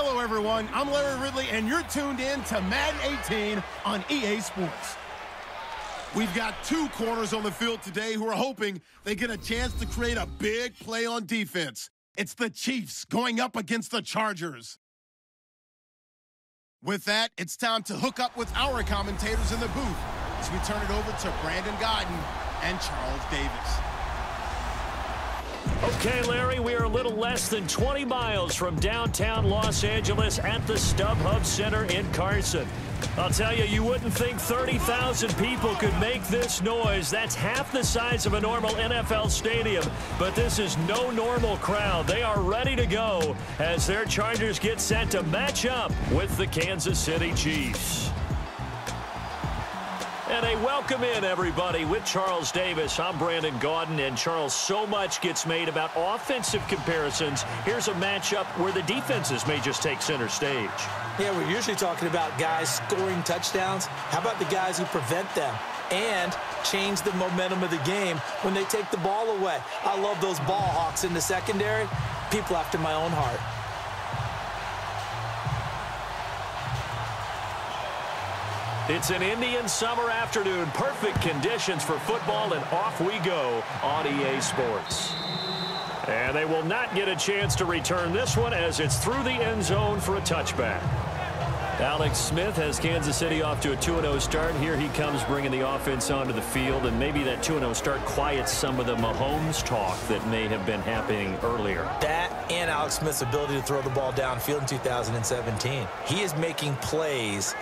Hello, everyone. I'm Larry Ridley, and you're tuned in to Madden 18 on EA Sports. We've got two corners on the field today who are hoping they get a chance to create a big play on defense. It's the Chiefs going up against the Chargers. With that, it's time to hook up with our commentators in the booth as we turn it over to Brandon Gaudin and Charles Davis. Okay, Larry, we are a little less than 20 miles from downtown Los Angeles at the StubHub Center in Carson. I'll tell you, you wouldn't think 30,000 people could make this noise. That's half the size of a normal NFL stadium. But this is no normal crowd. They are ready to go as their Chargers get set to match up with the Kansas City Chiefs. And a welcome in, everybody, with Charles Davis. I'm Brandon Gaudin, and Charles, so much gets made about offensive comparisons. Here's a matchup where the defenses may just take center stage. Yeah, we're usually talking about guys scoring touchdowns. How about the guys who prevent them and change the momentum of the game when they take the ball away? I love those ball hawks in the secondary. People after my own heart. It's an Indian summer afternoon. Perfect conditions for football, and off we go on EA Sports. And they will not get a chance to return this one as it's through the end zone for a touchback. Alex Smith has Kansas City off to a 2-0 start. Here he comes bringing the offense onto the field, and maybe that 2-0 start quiets some of the Mahomes talk that may have been happening earlier. That and Alex Smith's ability to throw the ball downfield in 2017. He is making plays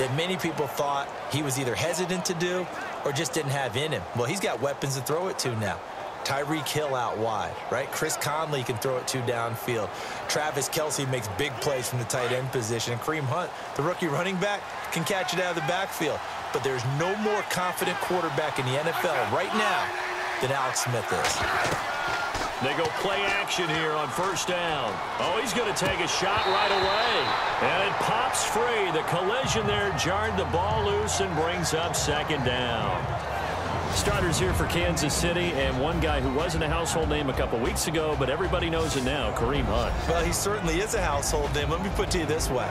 that many people thought he was either hesitant to do or just didn't have in him. Well, he's got weapons to throw it to now. Tyreek Hill out wide, right? Chris Conley can throw it to downfield. Travis Kelce makes big plays from the tight end position. And Kareem Hunt, the rookie running back, can catch it out of the backfield. But there's no more confident quarterback in the NFL right now than Alex Smith is. They go play action here on first down. Oh, he's going to take a shot right away. And it pops free. The collision there jarred the ball loose and brings up second down. Starters here for Kansas City, and one guy who wasn't a household name a couple weeks ago, but everybody knows it now, Kareem Hunt. Well, he certainly is a household name. Let me put it to you this way.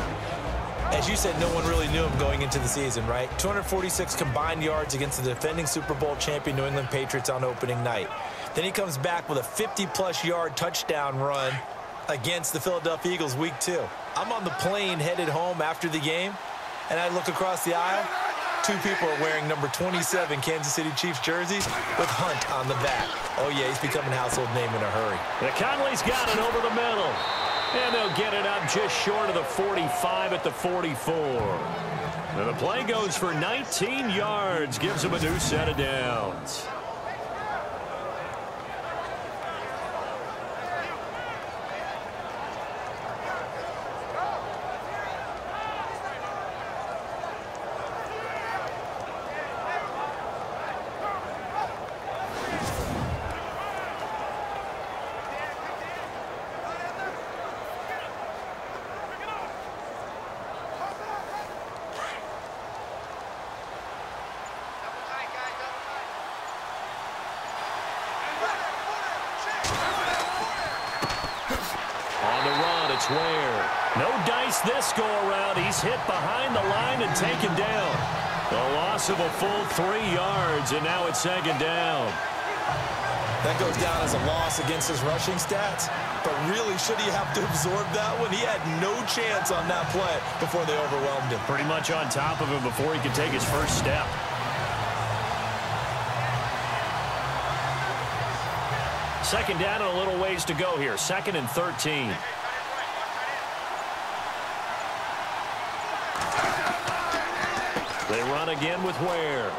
As you said, no one really knew him going into the season, right? 246 combined yards against the defending Super Bowl champion New England Patriots on opening night. Then he comes back with a 50-plus yard touchdown run against the Philadelphia Eagles week two. I'm on the plane headed home after the game, and I look across the aisle. Two people are wearing number 27 Kansas City Chiefs jerseys with Hunt on the back. Oh, yeah, he's becoming a household name in a hurry. The Conley's got it over the middle. And they'll get it up just short of the 45 at the 44. And the play goes for 19 yards, gives them a new set of downs. This go-around. He's hit behind the line and taken down. A loss of a full three yards, and now it's second down. That goes down as a loss against his rushing stats. But really, should he have to absorb that one? He had no chance on that play before they overwhelmed him. Pretty much on top of him before he could take his first step. Second down and a little ways to go here. Second and 13. Run again with Ware.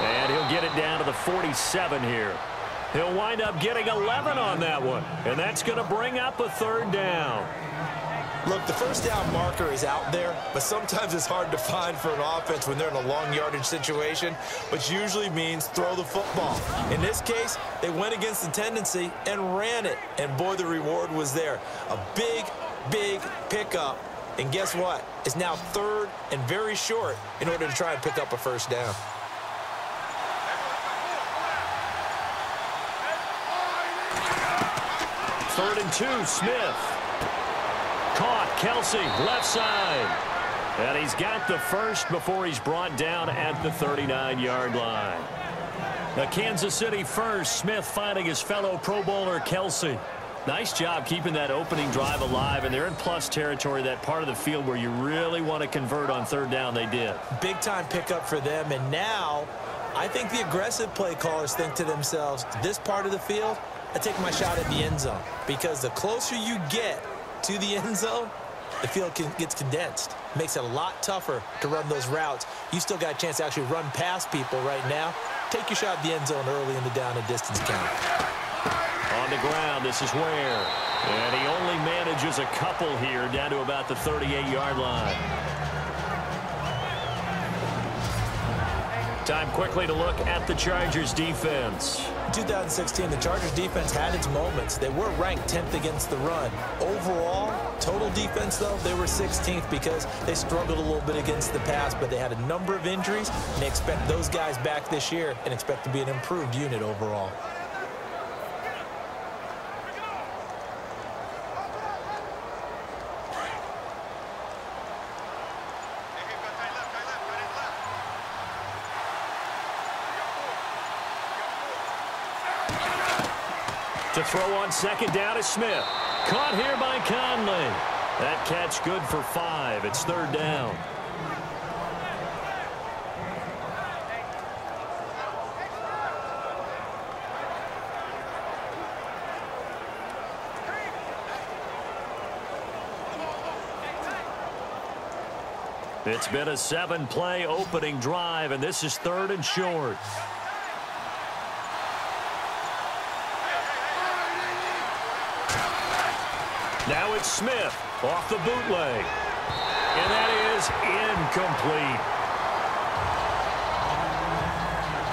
And he'll get it down to the 47 here. He'll wind up getting 11 on that one. And that's going to bring up a third down. Look, the first down marker is out there, but sometimes it's hard to find for an offense when they're in a long yardage situation, which usually means throw the football. In this case, they went against the tendency and ran it, and boy, the reward was there. A big, big pickup and guess what? It's now third and very short in order to try and pick up a first down. Third and two, Smith. caught. Kelce, left side. And he's got the first before he's brought down at the 39-yard line. The Kansas City first, Smith finding his fellow Pro Bowler Kelce. Nice job keeping that opening drive alive, and they're in plus territory, that part of the field where you really want to convert on third down. They did. Big-time pickup for them, and now I think the aggressive play callers think to themselves, this part of the field, I take my shot at the end zone, because the closer you get to the end zone, the field can, gets condensed. Makes it a lot tougher to run those routes. You still got a chance to actually run past people right now. Take your shot at the end zone early in the down and distance count. On the ground, this is where. And he only manages a couple here down to about the 38-yard line. Time quickly to look at the Chargers defense. 2016, the Chargers defense had its moments. They were ranked 10th against the run. Overall, total defense, though, they were 16th because they struggled a little bit against the pass, but they had a number of injuries, and they expect those guys back this year and expect to be an improved unit overall. Throw on second down is Smith. Caught here by Conley. That catch good for five. It's third down. It's been a seven-play opening drive, and this is third and short. Now it's Smith off the bootleg. And that is incomplete.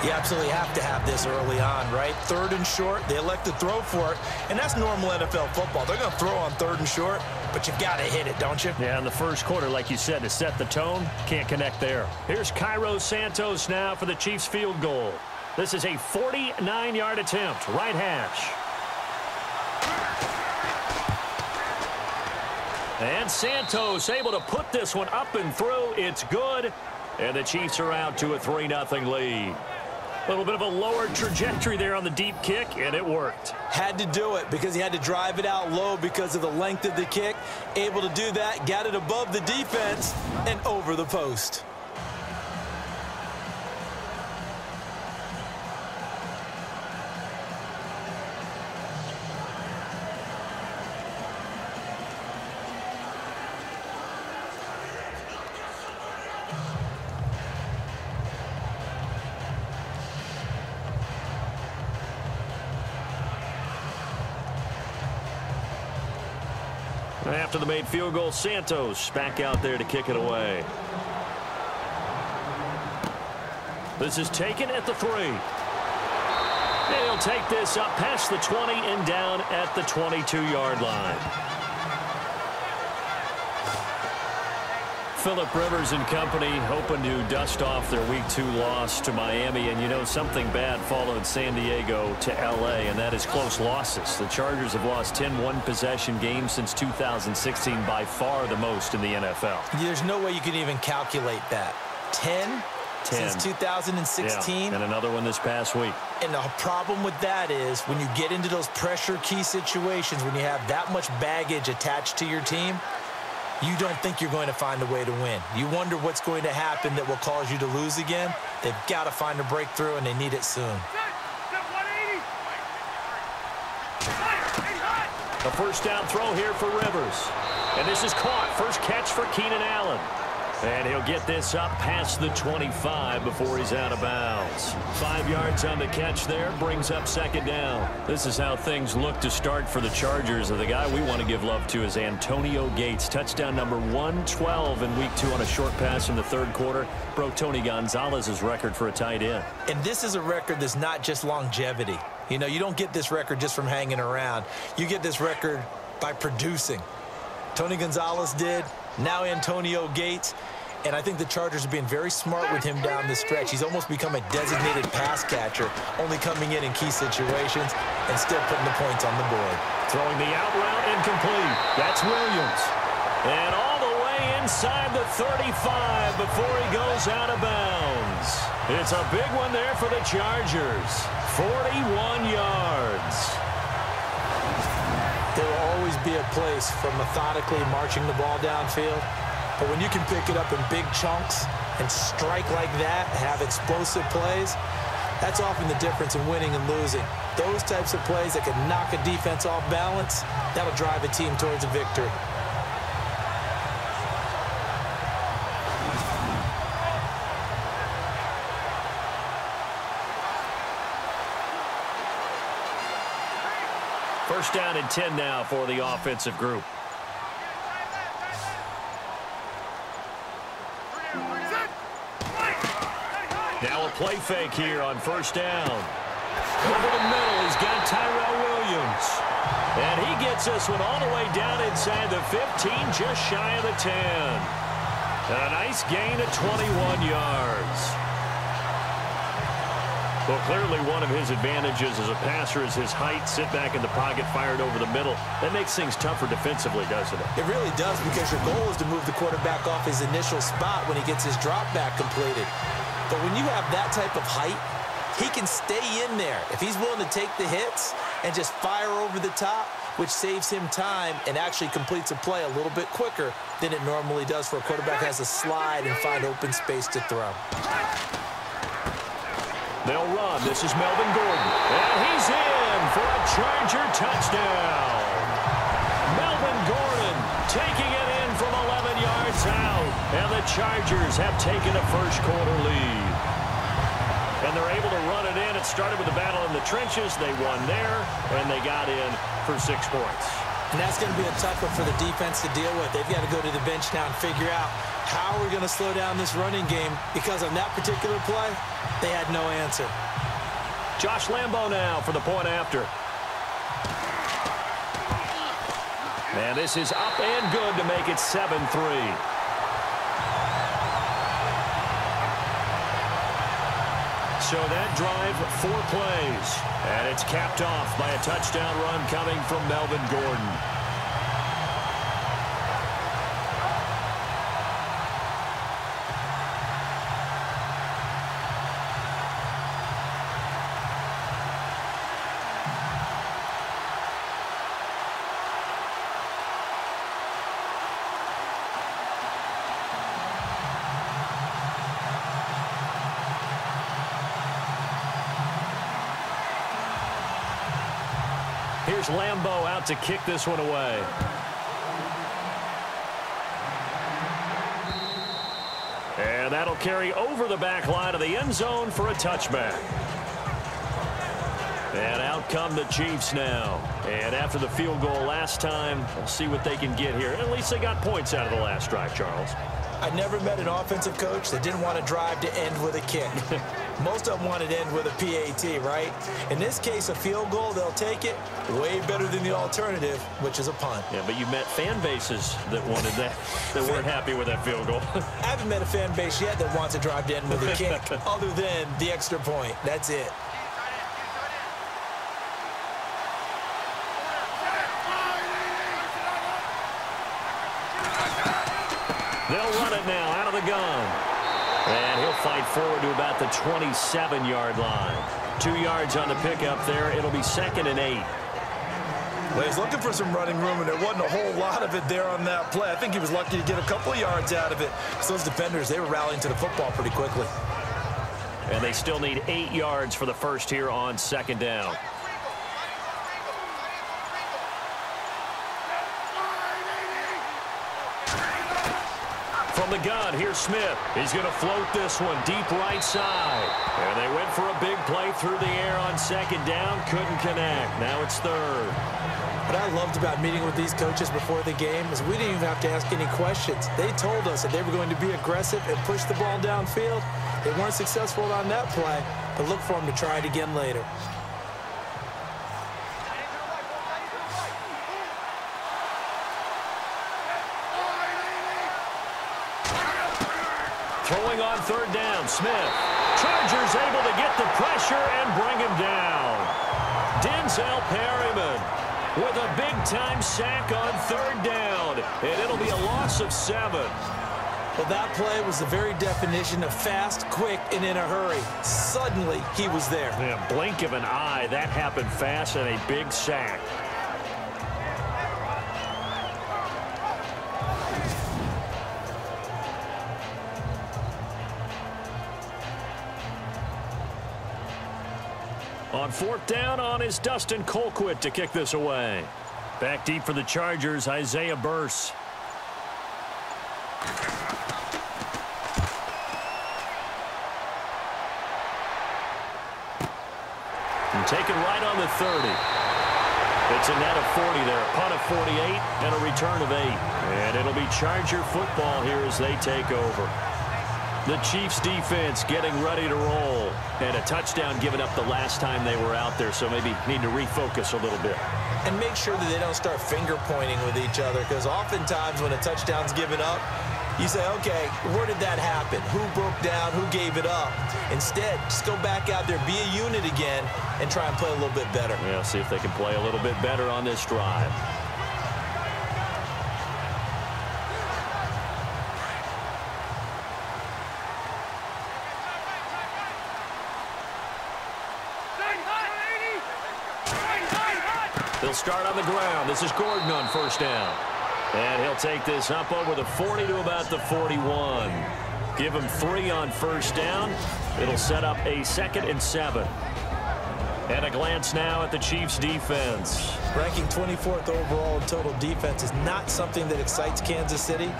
You absolutely have to have this early on, right? Third and short, they elect to throw for it, and that's normal NFL football. They're going to throw on third and short, but you've got to hit it, don't you? Yeah, in the first quarter, like you said, to set the tone, can't connect there. Here's Cairo Santos now for the Chiefs field goal. This is a 49-yard attempt, right hash. And Santos able to put this one up and through. It's good. And the Chiefs are out to a 3-0 lead. A little bit of a lower trajectory there on the deep kick, and it worked. Had to do it because he had to drive it out low because of the length of the kick. Able to do that, got it above the defense, and over the post. After the made field goal, Santos back out there to kick it away. This is taken at the three. And he'll take this up past the 20 and down at the 22-yard line. Philip Rivers and company hoping to dust off their week two loss to Miami. And you know something bad followed San Diego to L.A., and that is close losses. The Chargers have lost 10 one-possession games since 2016, by far the most in the NFL. There's no way you can even calculate that. 10? 10. Since 2016. Yeah, and another one this past week. And the problem with that is when you get into those pressure key situations, when you have that much baggage attached to your team, you don't think you're going to find a way to win. You wonder what's going to happen that will cause you to lose again. They've got to find a breakthrough, and they need it soon. The first down throw here for Rivers. And this is caught. First catch for Keenan Allen. And he'll get this up past the 25 before he's out of bounds. Five yards on the catch there brings up second down. This is how things look to start for the Chargers. And the guy we want to give love to is Antonio Gates. Touchdown number 112 in week two on a short pass in the third quarter. Broke Tony Gonzalez's record for a tight end. And this is a record that's not just longevity. You know, you don't get this record just from hanging around. You get this record by producing. Tony Gonzalez did. Now Antonio Gates. And I think the Chargers are being very smart with him down the stretch. He's almost become a designated pass catcher, only coming in in key situations and still putting the points on the board. Throwing the out route incomplete. That's Williams. And all the way inside the 35 before he goes out of bounds. It's a big one there for the Chargers. 41 yards. There will always be a place for methodically marching the ball downfield. But when you can pick it up in big chunks and strike like that, have explosive plays, that's often the difference in winning and losing. Those types of plays that can knock a defense off balance, that'll drive a team towards a victory. First down and 10 now for the offensive group. Now a play fake here on first down. Over the middle, he's got Tyrell Williams. And he gets this one all the way down inside the 15, just shy of the 10. A nice gain of 21 yards. Well, clearly one of his advantages as a passer is his height, sit back in the pocket, fired over the middle. That makes things tougher defensively, doesn't it? It really does because your goal is to move the quarterback off his initial spot when he gets his drop back completed. But when you have that type of height, he can stay in there. If he's willing to take the hits and just fire over the top, which saves him time and actually completes a play a little bit quicker than it normally does for a quarterback has to slide and find open space to throw. They'll run. This is Melvin Gordon. And he's in for a Charger touchdown. Melvin Gordon taking it in from 11 yards out. And the Chargers have taken a first quarter lead. And they're able to run it in. It started with a battle in the trenches. They won there, and they got in for six points. And that's going to be a tough one for the defense to deal with. They've got to go to the bench now and figure out how we're going to slow down this running game because on that particular play, they had no answer. Josh Lambo now for the point after. And this is up and good to make it 7-3. So that drive, four plays. And it's capped off by a touchdown run coming from Melvin Gordon. Out to kick this one away. And that'll carry over the back line of the end zone for a touchback. And out come the Chiefs now. And after the field goal last time, we'll see what they can get here. At least they got points out of the last drive, Charles. I never met an offensive coach that didn't want to drive to end with a kick. Most of them want to end with a PAT, right? In this case, a field goal, they'll take it way better than the alternative, which is a punt. Yeah, but you met fan bases that wanted that, that weren't happy with that field goal. I haven't met a fan base yet that wants to drive to end with a kick, other than the extra point. That's it. They'll run it now out of the gun. And he'll fight forward to about the 27-yard line. Two yards on the pickup there. It'll be second and eight. Well, he's looking for some running room, and there wasn't a whole lot of it there on that play. I think he was lucky to get a couple of yards out of it. So those defenders, they were rallying to the football pretty quickly. And they still need eight yards for the first here on second down. The gun, here's Smith. He's going to float this one deep right side. And they went for a big play through the air on second down. Couldn't connect. Now it's third. What I loved about meeting with these coaches before the game is we didn't even have to ask any questions. They told us that they were going to be aggressive and push the ball downfield. They weren't successful on that play, but look for them to try it again later. Throwing on third down, Smith. Chargers able to get the pressure and bring him down. Denzel Perryman. with a big-time sack on third down, and it'll be a loss of seven. Well, that play was the very definition of fast, quick, and in a hurry. Suddenly, he was there. In a blink of an eye, that happened fast and a big sack. On fourth down on is Dustin Colquitt to kick this away. Back deep for the Chargers, Isaiah Burse. And taken right on the 30. It's a net of 40 there, a punt of 48, and a return of 8. And it'll be Charger football here as they take over. The Chiefs defense getting ready to roll. And a touchdown given up the last time they were out there, so maybe need to refocus a little bit. And make sure that they don't start finger pointing with each other because oftentimes when a touchdown's given up, you say, okay, where did that happen? Who broke down? Who gave it up? Instead, just go back out there, be a unit again, and try and play a little bit better. Yeah, see if they can play a little bit better on this drive. They'll start on the ground. This is Gordon on first down. And he'll take this up over the 40 to about the 41. Give him three on first down. It'll set up a second and seven. And a glance now at the Chiefs defense. Ranking 24th overall in total defense is not something that excites Kansas City,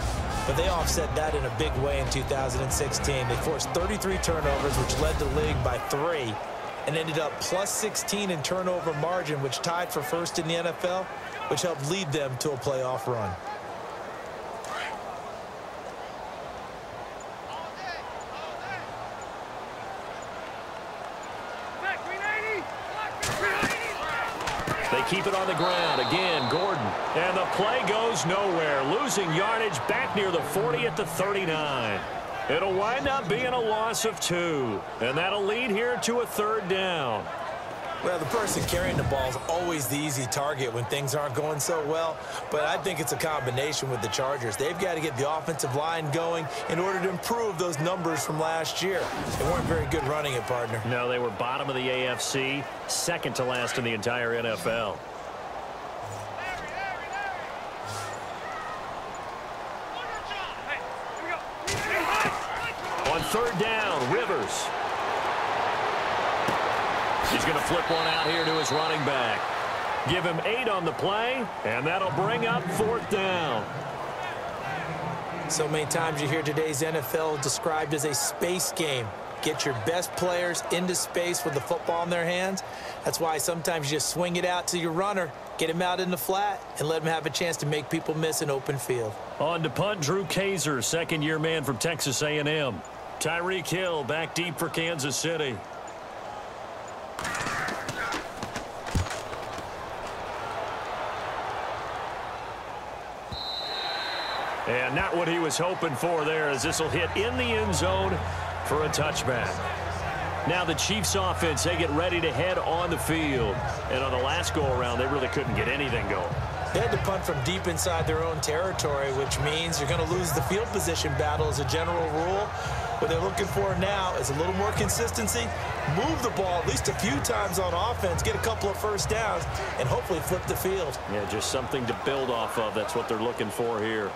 but they offset that in a big way in 2016. They forced 33 turnovers, which led the league by three, and ended up plus 16 in turnover margin, which tied for first in the NFL, which helped lead them to a playoff run. They keep it on the ground. Again, Gordon. And the play goes nowhere. Losing yardage back near the 40 at the 39. It'll wind up being a loss of two. And that'll lead here to a third down. Well, the person carrying the ball is always the easy target when things aren't going so well. But I think it's a combination with the Chargers. They've got to get the offensive line going in order to improve those numbers from last year. They weren't very good running it, partner. No, they were bottom of the AFC, second to last in the entire NFL. Third down, Rivers. He's going to flip one out here to his running back. Give him eight on the play, and that'll bring up fourth down. So many times you hear today's NFL described as a space game. Get your best players into space with the football in their hands. That's why sometimes you just swing it out to your runner, get him out in the flat, and let him have a chance to make people miss an open field. On to punt, Drew Kaser, second-year man from Texas A&M. Tyreek Hill back deep for Kansas City. And not what he was hoping for there as this will hit in the end zone for a touchback. Now the Chiefs offense, they get ready to head on the field. And on the last go-around, they really couldn't get anything going. They had to punt from deep inside their own territory, which means you're going to lose the field position battle as a general rule. What they're looking for now is a little more consistency, move the ball at least a few times on offense, get a couple of first downs, and hopefully flip the field. Yeah, just something to build off of. That's what they're looking for here.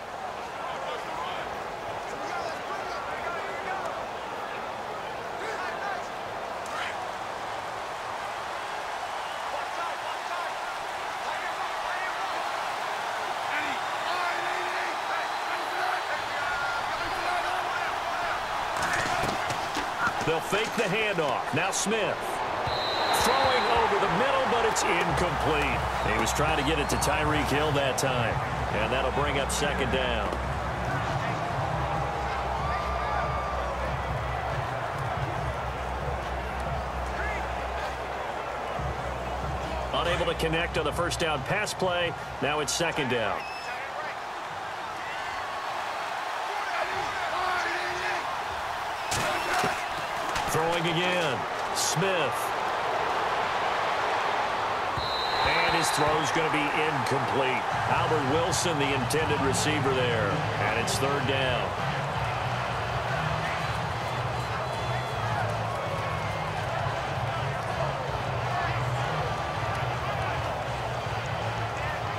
They'll fake the handoff. Now Smith. Throwing over the middle, but it's incomplete. He was trying to get it to Tyreek Hill that time. And that'll bring up second down. Unable to connect on the first down pass play. Now it's second down. Throwing again. Smith. And his throw's going to be incomplete. Albert Wilson, the intended receiver there. And it's third down.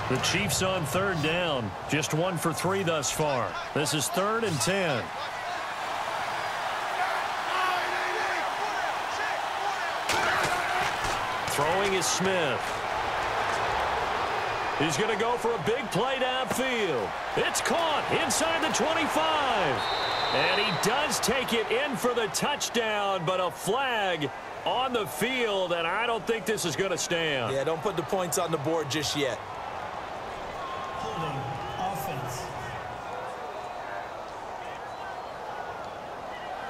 The Chiefs on third down. Just one for three thus far. This is third and ten. Throwing is Smith. He's going to go for a big play downfield. It's caught inside the 25. And he does take it in for the touchdown, but a flag on the field, and I don't think this is going to stand. Yeah, don't put the points on the board just yet.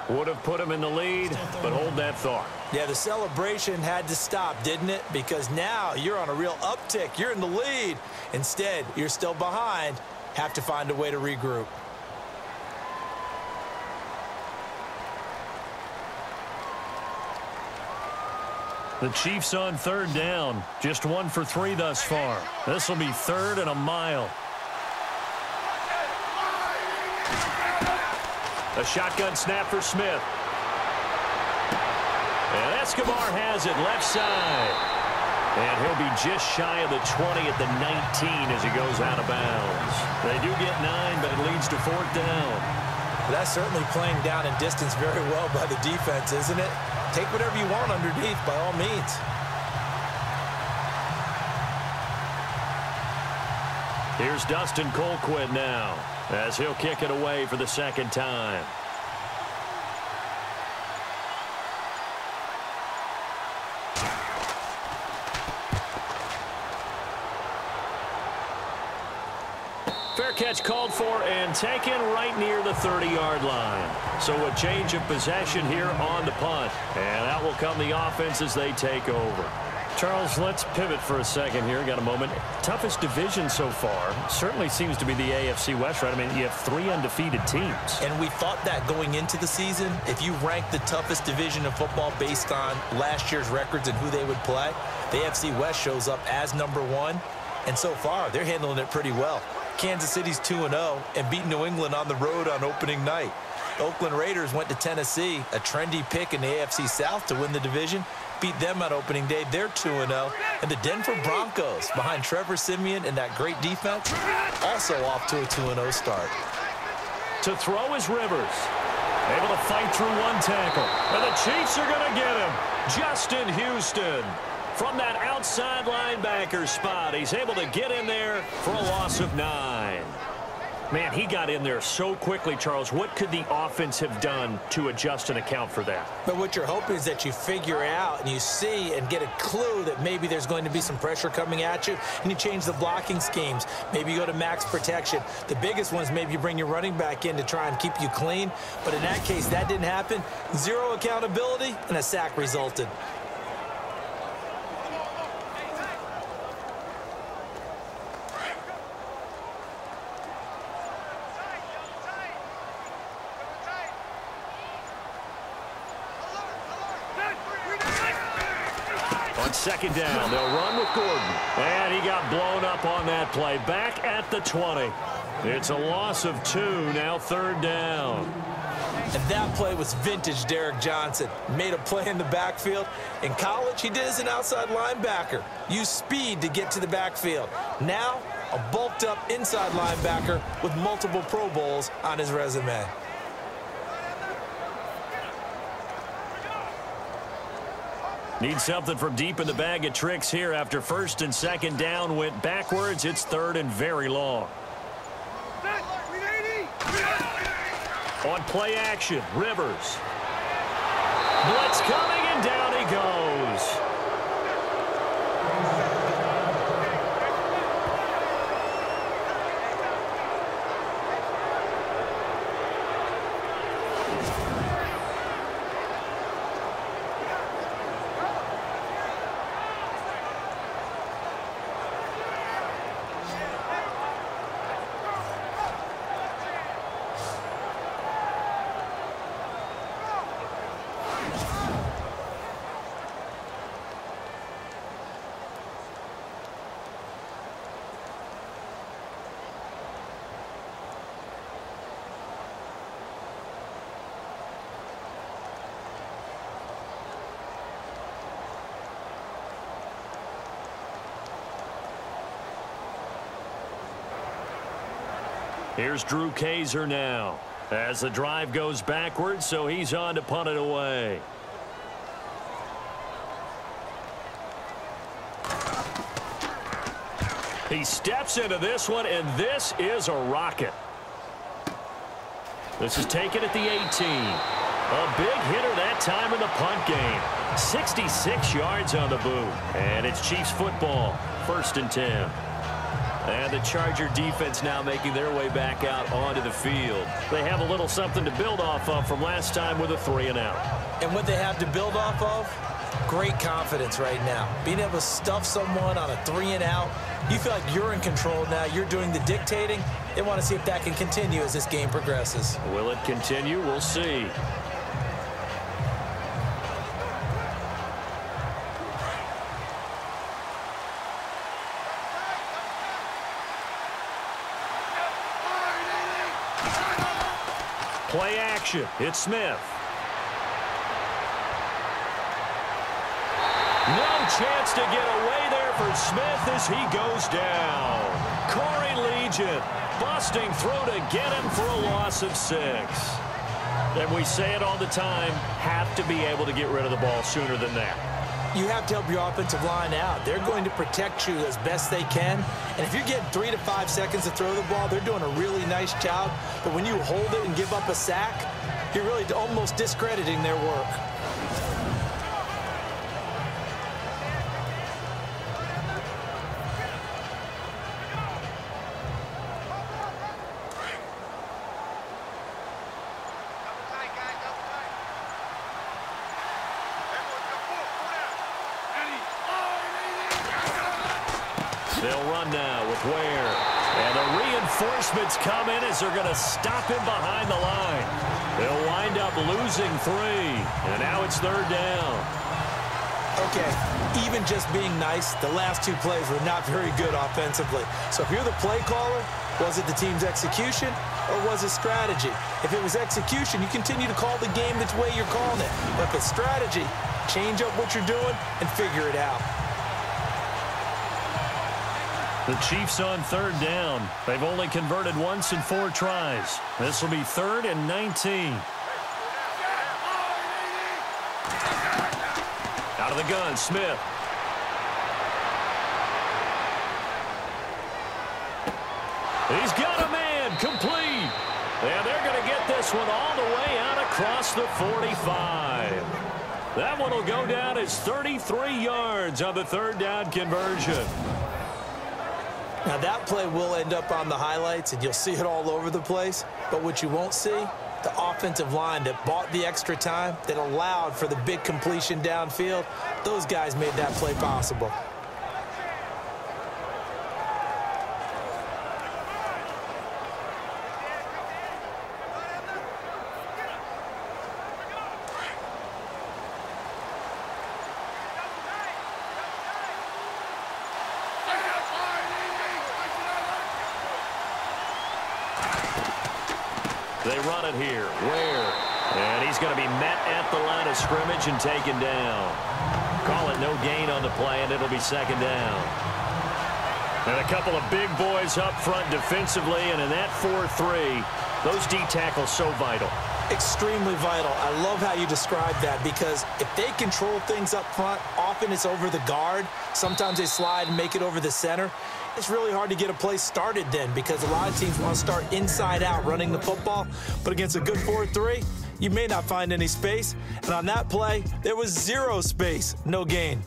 Would have put him in the lead, but hold that thought. Yeah, the celebration had to stop, didn't it? Because now you're on a real uptick. You're in the lead. Instead, you're still behind. Have to find a way to regroup. The Chiefs on third down. Just one for three thus far. This will be third and a mile. A shotgun snap for Smith. And Escobar has it left side. And he'll be just shy of the 20 at the 19 as he goes out of bounds. They do get nine, but it leads to fourth down. That's certainly playing down in distance very well by the defense, isn't it? Take whatever you want underneath, by all means. Here's Dustin Colquitt now as he'll kick it away for the second time. Fair catch called for and taken right near the 30-yard line. So a change of possession here on the punt. And out will come the offense as they take over. Charles, let's pivot for a second here. Got a moment. Toughest division so far certainly seems to be the AFC West, right? I mean, you have three undefeated teams. And we thought that going into the season, if you rank the toughest division of football based on last year's records and who they would play, the AFC West shows up as number one. And so far, they're handling it pretty well. Kansas City's 2-0 and beat New England on the road on opening night. Oakland Raiders went to Tennessee, a trendy pick in the AFC South to win the division, beat them on opening day. They're 2-0. And the Denver Broncos, behind Trevor Siemian and that great defense, also off to a 2-0 start. To throw is Rivers. Able to fight through one tackle. And the Chiefs are going to get him. Justin Houston. From that outside linebacker spot, he's able to get in there for a loss of nine. Man, he got in there so quickly, Charles. What could the offense have done to adjust and account for that? But what you're hoping is that you figure out and you see and get a clue that maybe there's going to be some pressure coming at you, and you change the blocking schemes. Maybe you go to max protection. The biggest one is maybe you bring your running back in to try and keep you clean. But in that case, that didn't happen. Zero accountability, and a sack resulted. On second down, they'll run with Gordon. And he got blown up on that play. Back at the 20. It's a loss of two, now third down. And that play was vintage Derrick Johnson. Made a play in the backfield. In college, he did as an outside linebacker. Used speed to get to the backfield. Now, a bulked up inside linebacker with multiple Pro Bowls on his resume. Need something from deep in the bag of tricks here after first and second down went backwards. It's third and very long. On play action, Rivers. Blitz coming, and down he goes. Here's Drew Kaser now. As the drive goes backwards, so he's on to punt it away. He steps into this one, and this is a rocket. This is taken at the 18. A big hitter that time in the punt game. 66 yards on the boot. And it's Chiefs football, first and 10. And the Charger defense now making their way back out onto the field. They have a little something to build off of from last time with a three and out. And what they have to build off of? Great confidence right now. Being able to stuff someone on a three and out. You feel like you're in control now. You're doing the dictating. They want to see if that can continue as this game progresses. Will it continue? We'll see. It's Smith. No chance to get away there for Smith as he goes down. Corey Liuget busting through to get him for a loss of six. And we say it all the time, have to be able to get rid of the ball sooner than that. You have to help your offensive line out. They're going to protect you as best they can. And if you're getting three to five seconds to throw the ball, they're doing a really nice job. But when you hold it and give up a sack, you're really almost discrediting their work. They'll run now with Ware. And the reinforcements come in as they're going to stop him behind the line. They'll wind up losing three. And now it's third down. Okay, even just being nice, the last two plays were not very good offensively. So if you're the play caller, was it the team's execution or was it strategy? If it was execution, you continue to call the game the way you're calling it. But if it's strategy, change up what you're doing and figure it out. The Chiefs on third down. They've only converted once in four tries. This will be third and 19. Out of the gun, Smith. He's got a man complete. And they're going to get this one all the way out across the 45. That one will go down as 33 yards on the third down conversion. Now, that play will end up on the highlights, and you'll see it all over the place. But what you won't see, the offensive line that bought the extra time, that allowed for the big completion downfield, those guys made that play possible. They run it here. Ware. And he's going to be met at the line and taken down. Call it no gain on the play, and it'll be second down. And a couple of big boys up front defensively, and in that 4-3, those D tackles so vital. Extremely vital. I love how you describe that because if they control things up front, often it's over the guard. Sometimes they slide and make it over the center. It's really hard to get a play started then because a lot of teams want to start inside out running the football. But against a good 4-3, you may not find any space. And on that play, there was zero space, no gain.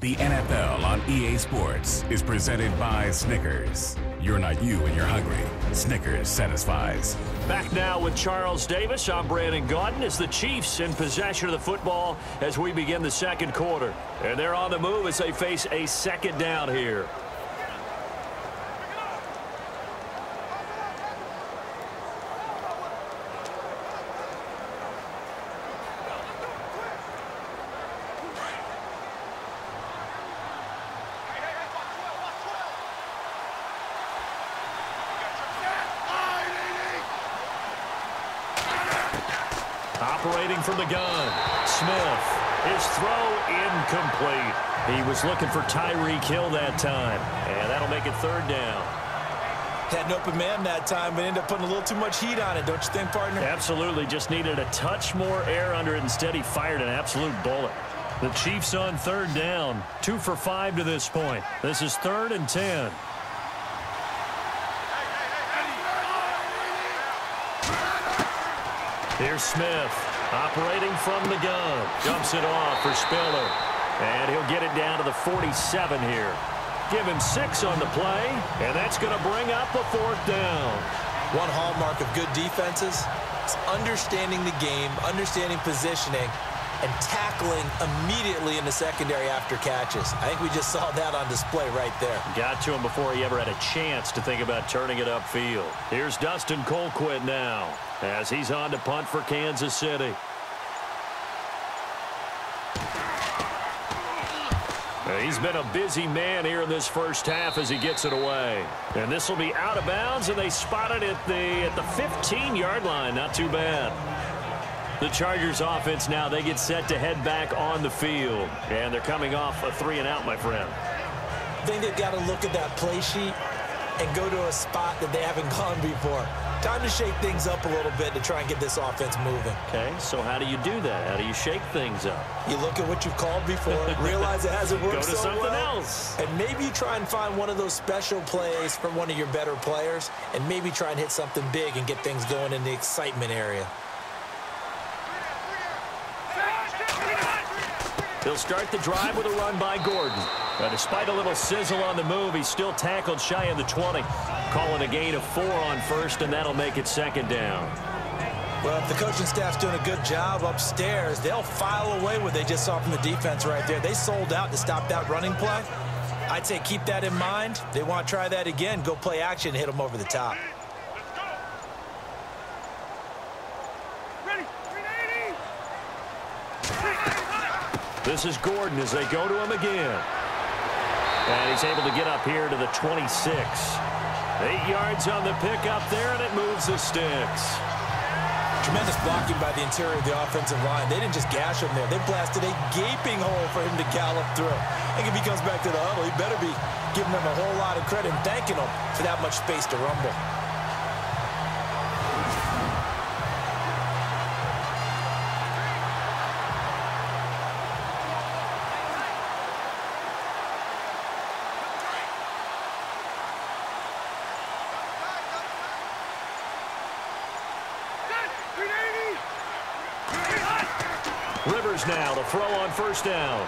The NFL on EA Sports is presented by Snickers. You're not you when you're hungry. Snickers satisfies. Back now with Charles Davis. I'm Brandon Gaudin as the Chiefs in possession of the football as we begin the second quarter. And they're on the move as they face a second down here. Operating from the gun, Smith. His throw incomplete. He was looking for Tyreek Hill that time, and that'll make it third down. Had an open man that time, but ended up putting a little too much heat on it, don't you think, partner? Absolutely. Just needed a touch more air under it. Instead, he fired an absolute bullet. The Chiefs on third down. Two for five to this point. This is third and ten. Here's Smith operating from the gun. Dumps it off for Spiller. And he'll get it down to the 47 here. Give him six on the play, and that's going to bring up a fourth down. One hallmark of good defenses is understanding the game, understanding positioning, and tackling immediately in the secondary after catches. I think we just saw that on display right there. Got to him before he ever had a chance to think about turning it upfield. Here's Dustin Colquitt now as he's on to punt for Kansas City. He's been a busy man here in this first half as he gets it away. And this will be out of bounds, and they spot it at the at the 15-yard line. Not too bad. The Chargers offense now, they get set to head back on the field. And they're coming off a three and out, my friend. I think they've got to look at that play sheet and go to a spot that they haven't gone before. Time to shake things up a little bit to try and get this offense moving. Okay, so how do you do that? How do you shake things up? You look at what you've called before, realize it hasn't worked Go to so something well, else. and maybe you try and find one of those special plays from one of your better players, and maybe try and hit something big and get things going in the excitement area. He'll start the drive with a run by Gordon. But despite a little sizzle on the move, he's still tackled shy of the 20. Calling a gain of four on first, and that'll make it second down. Well, if the coaching staff's doing a good job upstairs, they'll file away what they just saw from the defense right there. They sold out to stop that running play. I'd say keep that in mind. They want to try that again, go play action, hit them over the top. This is Gordon as they go to him again. And he's able to get up here to the 26. Eight yards on the pick up there, and it moves the sticks. Tremendous blocking by the interior of the offensive line. They didn't just gash him there. They blasted a gaping hole for him to gallop through. I think if he comes back to the huddle, he better be giving them a whole lot of credit and thanking them for that much space to rumble. Throw on first down.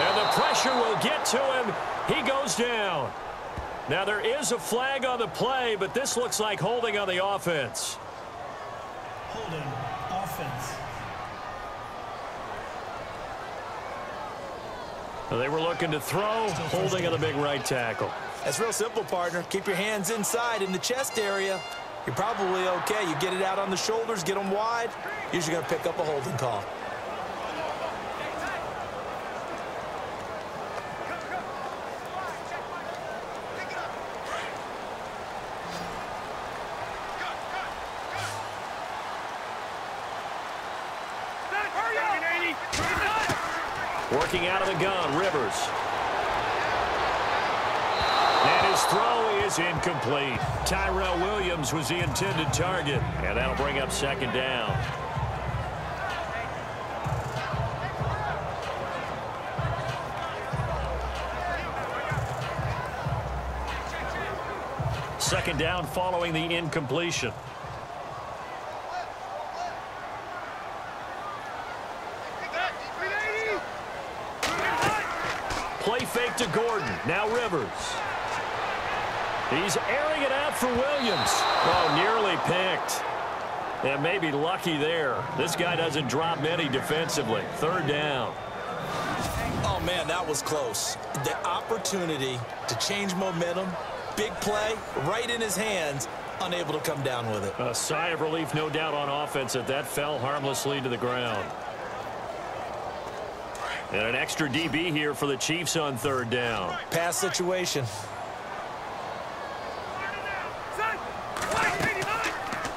And the pressure will get to him. He goes down. Now there is a flag on the play, but this looks like holding on the offense. Holding offense. They were looking to throw, holding on the big right tackle. That's real simple, partner. Keep your hands inside in the chest area. You're probably okay. You get it out on the shoulders, get them wide. Usually going to pick up a holding call. Working out of the gun, Rivers. And his throw is incomplete. Tyrell Williams was the intended target, and that'll bring up second down. Second down following the incompletion. Play fake to Gordon. Now Rivers. He's airing it out for Williams. Oh, nearly picked. And maybe lucky there. This guy doesn't drop many defensively. Third down. Oh, man, that was close. The opportunity to change momentum, big play, right in his hands, unable to come down with it. A sigh of relief, no doubt, on offense that that fell harmlessly to the ground. And an extra DB here for the Chiefs on third down. Pass situation.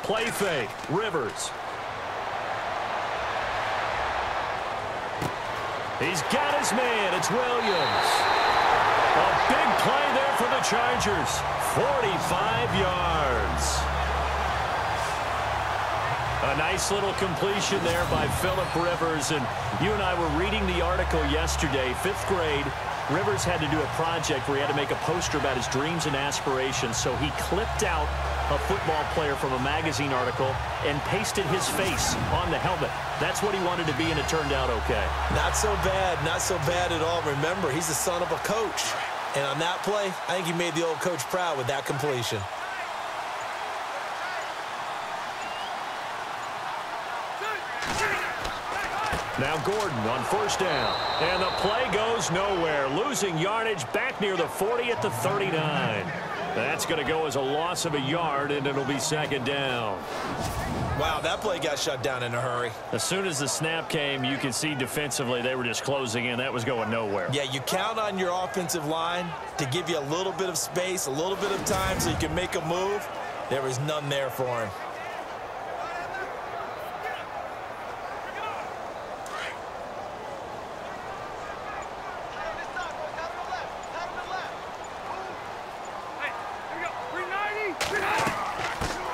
Play fake. Rivers. He's got his man. It's Williams. A big play there for the Chargers. 45 yards. A nice little completion there by Philip Rivers. And you and I were reading the article yesterday, fifth grade, Rivers had to do a project where he had to make a poster about his dreams and aspirations, so he clipped out a football player from a magazine article and pasted his face on the helmet. That's what he wanted to be, and it turned out okay. Not so bad. Not so bad at all. Remember, he's the son of a coach. And on that play, I think he made the old coach proud with that completion. Now Gordon on first down. And the play goes nowhere. Losing yardage back near the 40 at the 39. That's going to go as a loss of a yard, and it'll be second down. Wow, that play got shut down in a hurry. As soon as the snap came, you could see defensively they were just closing in. That was going nowhere. Yeah, you count on your offensive line to give you a little bit of space, a little bit of time so you can make a move. There was none there for him.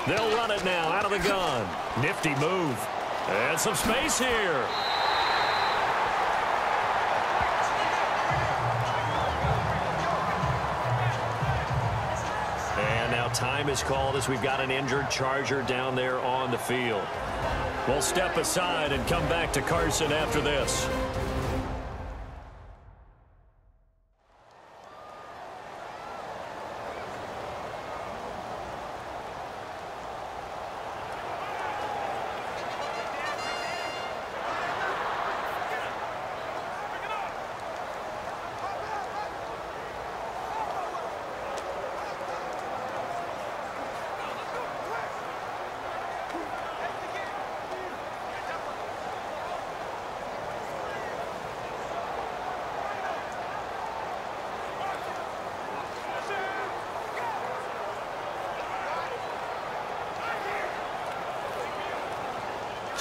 They'll run now out of the gun. Nifty move. And some space here. And now time is called as we've got an injured Charger down there on the field. We'll step aside and come back to Carson after this.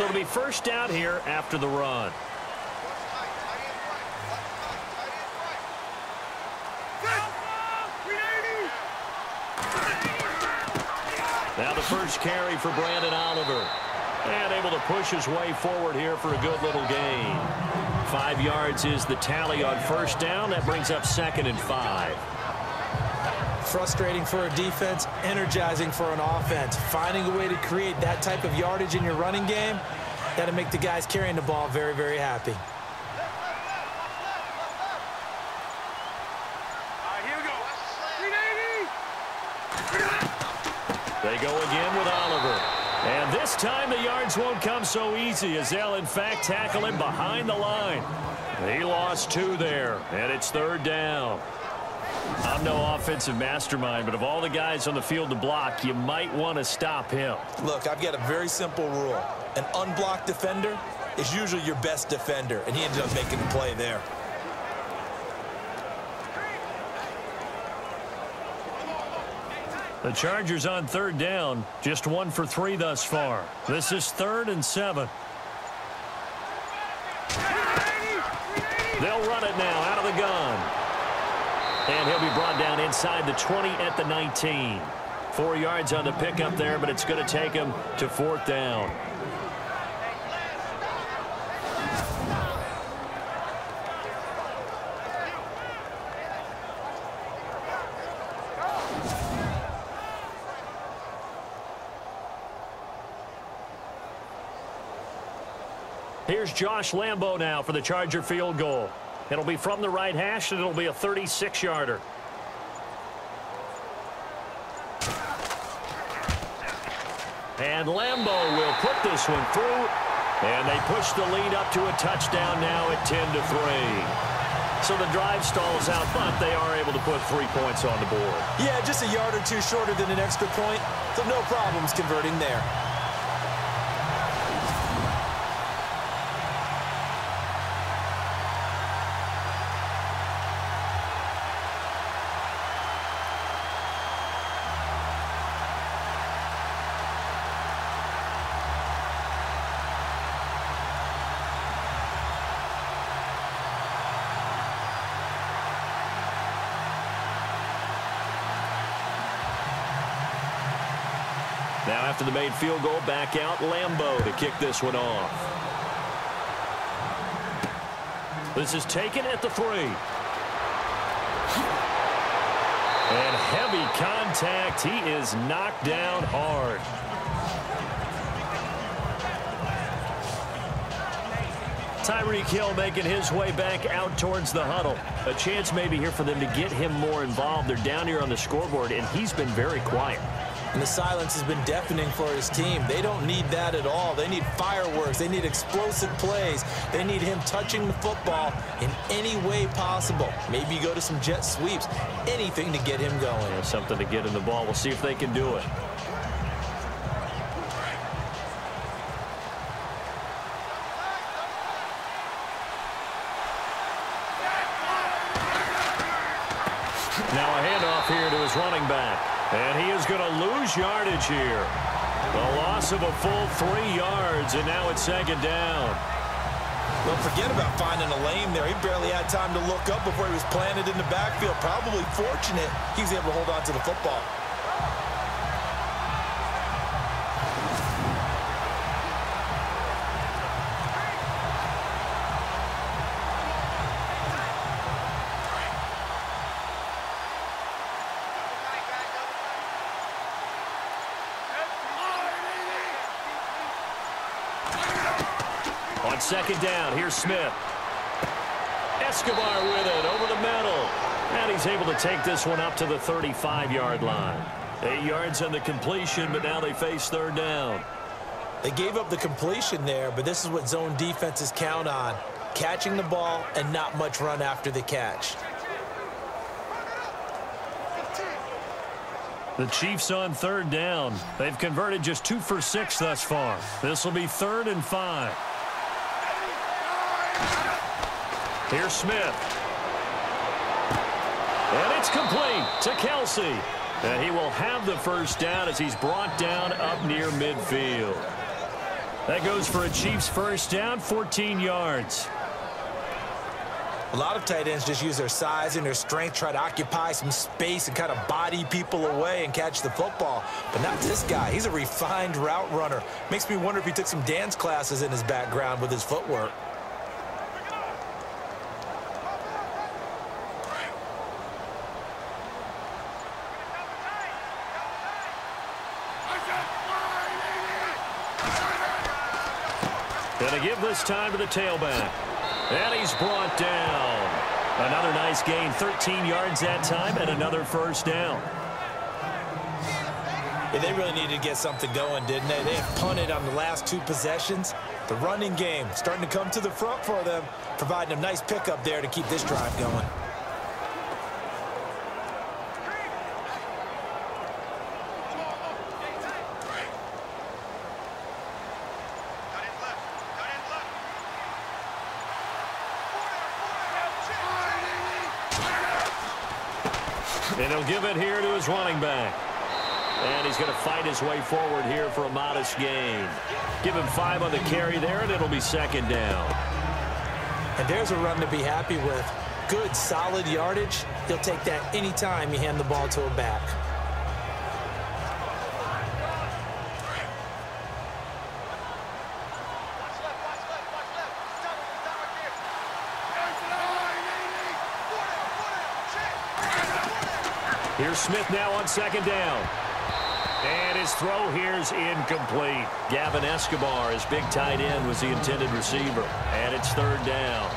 It'll be first down here after the run. Now the first carry for Branden Oliver. And able to push his way forward here for a good little gain. Five yards is the tally on first down. That brings up second and five. Frustrating for a defense, energizing for an offense. Finding a way to create that type of yardage in your running game, that'll make the guys carrying the ball very, very happy. They go again with Oliver. And this time the yards won't come so easy as they'll in fact tackle him behind the line. He lost two there, and it's third down. I'm no offensive mastermind, but of all the guys on the field to block, you might want to stop him. Look, I've got a very simple rule. An unblocked defender is usually your best defender, and he ended up making the play there. The Chargers on third down, just one for three thus far. This is third and seven. They'll run it now out of the gun. And he'll be brought down inside the 20 at the 19. Four yards on the pickup there, but it's going to take him to fourth down. Here's Josh Lambo now for the Charger field goal. It'll be from the right hash, and it'll be a 36-yarder. And Lambo will put this one through. And they push the lead up to a touchdown now at 10 to 3. So the drive stalls out, but they are able to put three points on the board. Yeah, just a yard or two shorter than an extra point, so no problems converting there. After the made field goal, back out Lambo to kick this one off. This is taken at the three. And heavy contact. He is knocked down hard. Tyreek Hill making his way back out towards the huddle. A chance maybe here for them to get him more involved. They're down here on the scoreboard, and he's been very quiet. And the silence has been deafening for his team. They don't need that at all. They need fireworks. They need explosive plays. They need him touching the football in any way possible. Maybe go to some jet sweeps. Anything to get him going. Yeah, something to get in the ball. We'll see if they can do it. Now a handoff here to his running back. And he is going to yardage here. The loss of a full three yards, and now it's second down. Don't forget about finding a lane there. He barely had time to look up before he was planted in the backfield. Probably fortunate he was able to hold on to the football. Smith. Escobar with it over the middle. And he's able to take this one up to the 35-yard line. Eight yards on the completion, but now they face third down. They gave up the completion there, but this is what zone defenses count on. Catching the ball and not much run after the catch. The Chiefs on third down. They've converted just two for six thus far. This will be third and five. Here's Smith. And it's complete to Kelce. And he will have the first down as he's brought down up near midfield. That goes for a Chiefs first down, 14 yards. A lot of tight ends just use their size and their strength, try to occupy some space and kind of body people away and catch the football. But not this guy. He's a refined route runner. Makes me wonder if he took some dance classes in his background with his footwork. Give this time to the tailback. And he's brought down. Another nice gain, 13 yards that time, and another first down. Yeah, they really needed to get something going, didn't they? They had punted on the last two possessions. The running game starting to come to the front for them, providing a nice pickup there to keep this drive going. Give it here to his running back. And he's going to fight his way forward here for a modest gain. Give him five on the carry there, and it'll be second down. And there's a run to be happy with. Good, solid yardage. He'll take that anytime you hand the ball to a back. Here's Smith now on second down. And his throw here's incomplete. Gavin Escobar, his big tight end, was the intended receiver. And it's third down.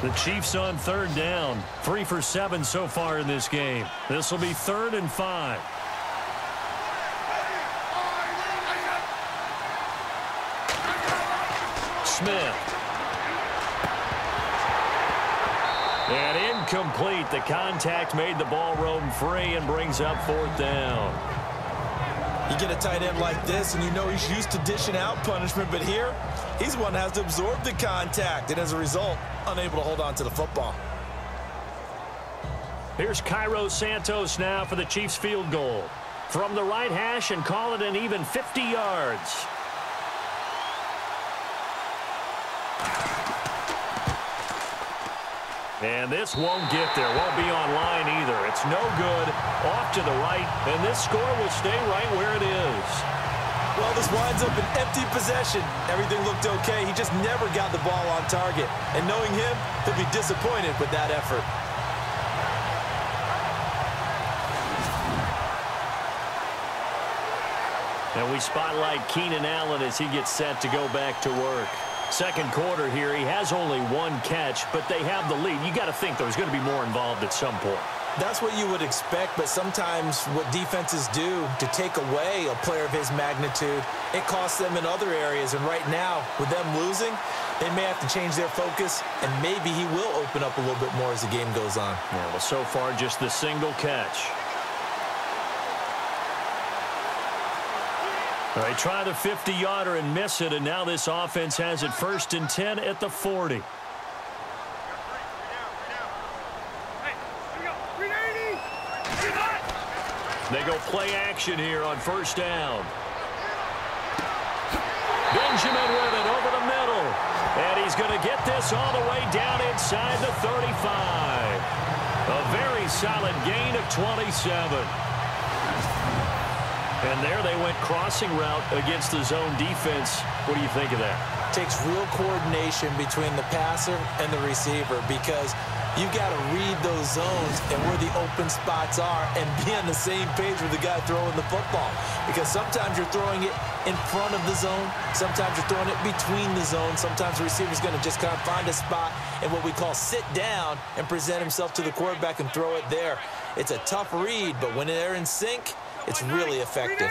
The Chiefs on third down. Three for seven so far in this game. This will be third and five. Smith. And incomplete. The contact made the ball roam free and brings up fourth down. You get a tight end like this, and you know he's used to dishing out punishment, but here, he's one that has to absorb the contact, and as a result, unable to hold on to the football. Here's Cairo Santos now for the Chiefs field goal. From the right hash and call it an even 50 yards. And this won't get there, won't be online either. It's no good, off to the right, and this score will stay right where it is. Well, this winds up an empty possession. Everything looked okay. He just never got the ball on target. And knowing him, he'll be disappointed with that effort. And we spotlight Keenan Allen as he gets set to go back to work. Second quarter here, he has only one catch, but they have the lead. You got to think there's going to be more involved at some point. That's what you would expect, but sometimes what defenses do to take away a player of his magnitude, it costs them in other areas. And right now, with them losing, they may have to change their focus, and maybe he will open up a little bit more as the game goes on. Yeah, well, so far, just the single catch. They try the 50-yarder and miss it, and now this offense has it first and 10 at the 40. They go play action here on first down. Benjamin with it over the middle. And he's going to get this all the way down inside the 35. A very solid gain of 27. And there they went crossing route against the zone defense. What do you think of that? Takes real coordination between the passer and the receiver because you've got to read those zones and where the open spots are and be on the same page with the guy throwing the football. Because sometimes you're throwing it in front of the zone. Sometimes you're throwing it between the zones. Sometimes the receiver's going to just kind of find a spot and what we call sit down and present himself to the quarterback and throw it there. It's a tough read, but when they're in sync, it's really effective.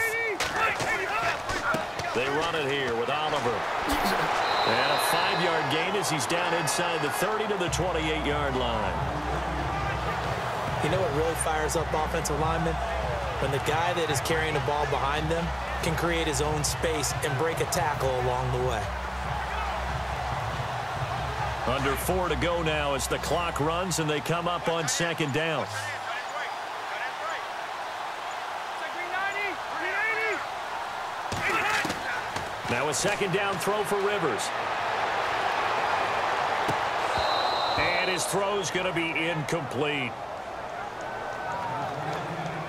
They run it here with Oliver. And a five-yard gain as he's down inside the 30 to the 28-yard line. You know what really fires up offensive linemen? When the guy that is carrying the ball behind them can create his own space and break a tackle along the way. Under four to go now as the clock runs and they come up on second down. Now a second down throw for Rivers. And his throw's going to be incomplete.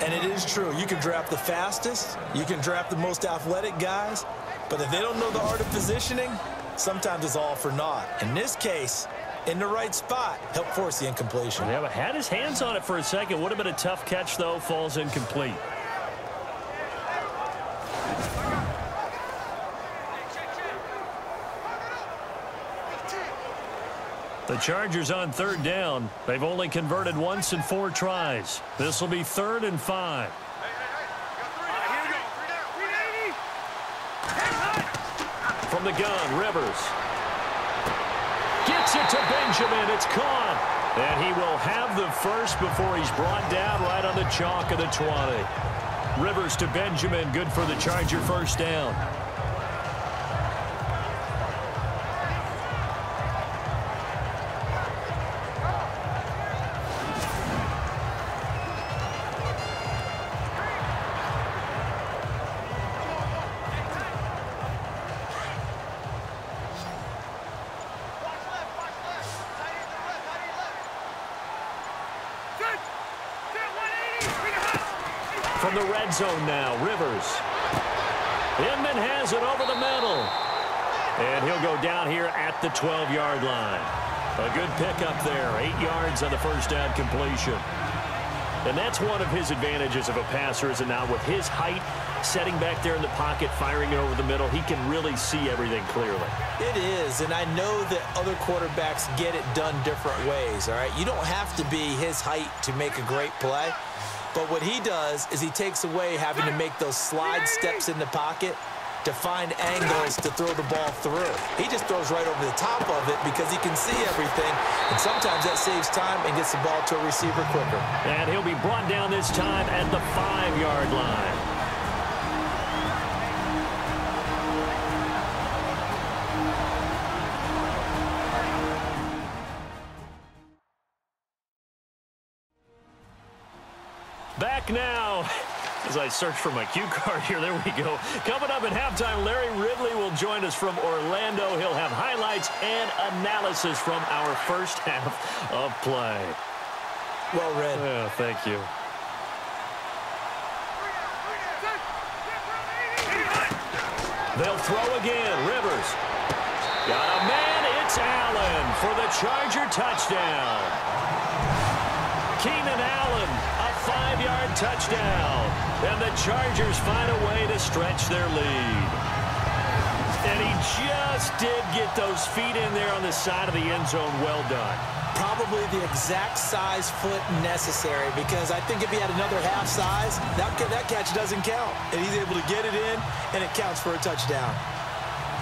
And it is true. You can draft the fastest. You can draft the most athletic guys. But if they don't know the art of positioning, sometimes it's all for naught. In this case, in the right spot, help force the incompletion. Yeah, but had his hands on it for a second. Would have been a tough catch, though. Falls incomplete. The Chargers on third down. They've only converted once in four tries. This will be third and five. From the gun, Rivers. Gets it to Benjamin. It's caught. And he will have the first before he's brought down right on the chalk of the 20. Rivers to Benjamin. Good for the Charger first down. Zone now, Rivers. Inman has it over the middle. And he'll go down here at the 12-yard line. A good pickup there. Eight yards on the first down completion. And that's one of his advantages of a passer, is it not? With his height, setting back there in the pocket, firing it over the middle, he can really see everything clearly. It is, and I know that other quarterbacks get it done different ways, all right? You don't have to be his height to make a great play. But what he does is he takes away having to make those slide steps in the pocket to find angles to throw the ball through. He just throws right over the top of it because he can see everything, and sometimes that saves time and gets the ball to a receiver quicker. And he'll be brought down this time at the five-yard line. Back now As I search for my cue card here, there we go. Coming up at halftime, Larry Ridley will join us from Orlando. He'll have highlights and analysis from our first half of play. Well read. Yeah, thank you. They'll throw again. Rivers. Got a man. It's Allen for the Charger touchdown. Keenan Allen, five-yard touchdown. And the Chargers find a way to stretch their lead. And he just did get those feet in there on the side of the end zone. Well done probably the exact size foot necessary because I think if he had another half size, that, that catch doesn't count. And he's able to get it in, and it counts for a touchdown.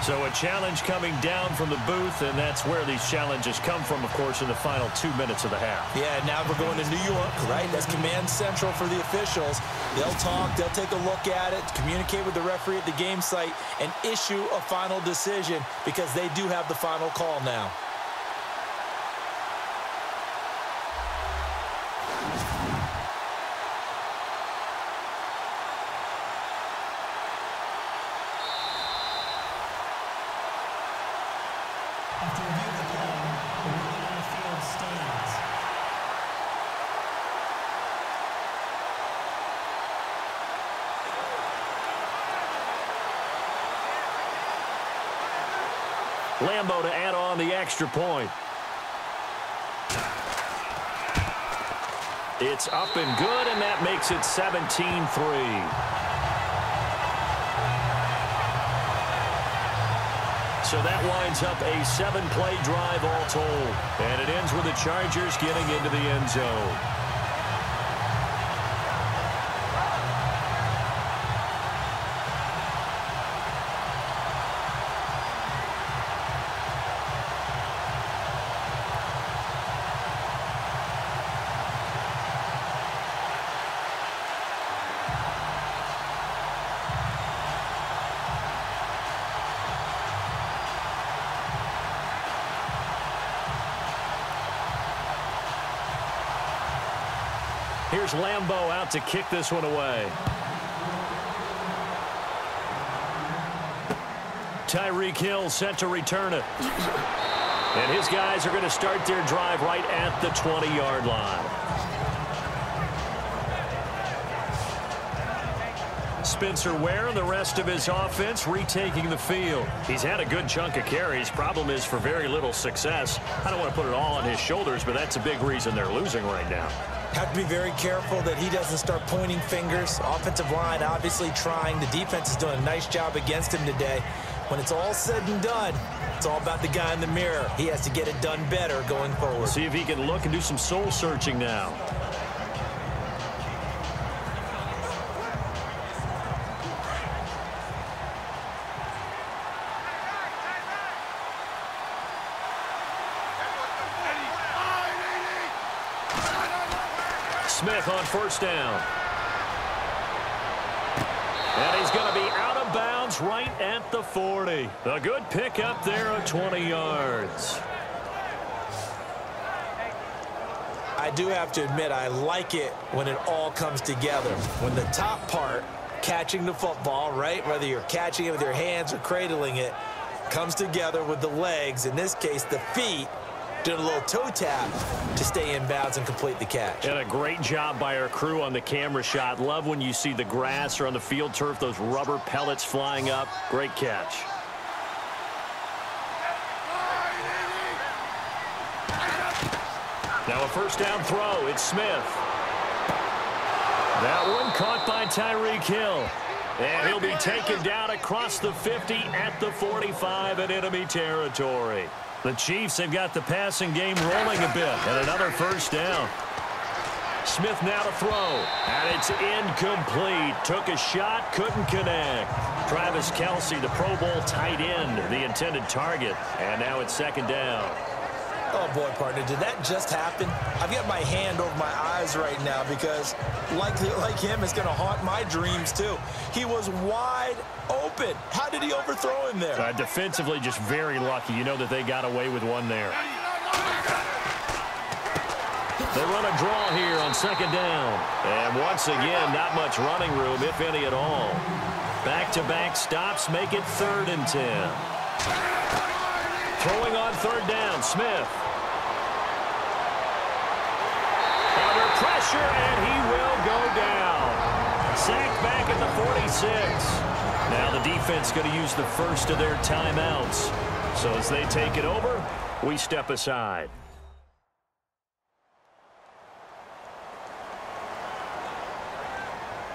So a challenge coming down from the booth, and that's where these challenges come from, of course, in the final two minutes of the half. Yeah, now we're going to New York, right? That's command central for the officials. They'll talk, they'll take a look at it, communicate with the referee at the game site, and issue a final decision because they do have the final call now. To add on the extra point. It's up and good, and that makes it 17-3. So that winds up a seven-play drive all told. And it ends with the Chargers getting into the end zone. Here's Lambo out to kick this one away. Tyreek Hill set to return it. And his guys are going to start their drive right at the 20-yard line. Spencer Ware and the rest of his offense retaking the field. He's had a good chunk of carries. Problem is for very little success. I don't want to put it all on his shoulders, but that's a big reason they're losing right now. Have to be very careful that he doesn't start pointing fingers. Offensive line obviously trying. The defense is doing a nice job against him today. When it's all said and done, it's all about the guy in the mirror. He has to get it done better going forward. See if he can look and do some soul searching now. First down. And he's going to be out of bounds right at the 40. A good pickup there of 20 yards. I do have to admit, I like it when it all comes together. When the top part, catching the football, right, whether you're catching it with your hands or cradling it, comes together with the legs, in this case, the feet, did a little toe tap to stay in bounds and complete the catch. And a great job by our crew on the camera shot. Love when you see the grass or on the field turf, those rubber pellets flying up. Great catch. Now a first down throw. It's Smith. That one caught by Tyreek Hill. And he'll be taken down across the 50 at the 45 in enemy territory. The Chiefs have got the passing game rolling a bit. And another first down. Smith now to throw. And it's incomplete. Took a shot, couldn't connect. Travis Kelce, the Pro Bowl tight end, the intended target. And now it's second down. Oh, boy, partner, did that just happen? I've got my hand over my eyes right now because, like, like him, it's going to haunt my dreams, too. He was wide open. How did he overthrow him there? Uh, defensively, just very lucky. You know that they got away with one there. They run a draw here on second down. And once again, not much running room, if any at all. Back-to-back -back stops make it third and ten. Throwing on third down, Smith. Under pressure, and he will go down. Sacked back at the 46. Now the defense going to use the first of their timeouts. So as they take it over, we step aside.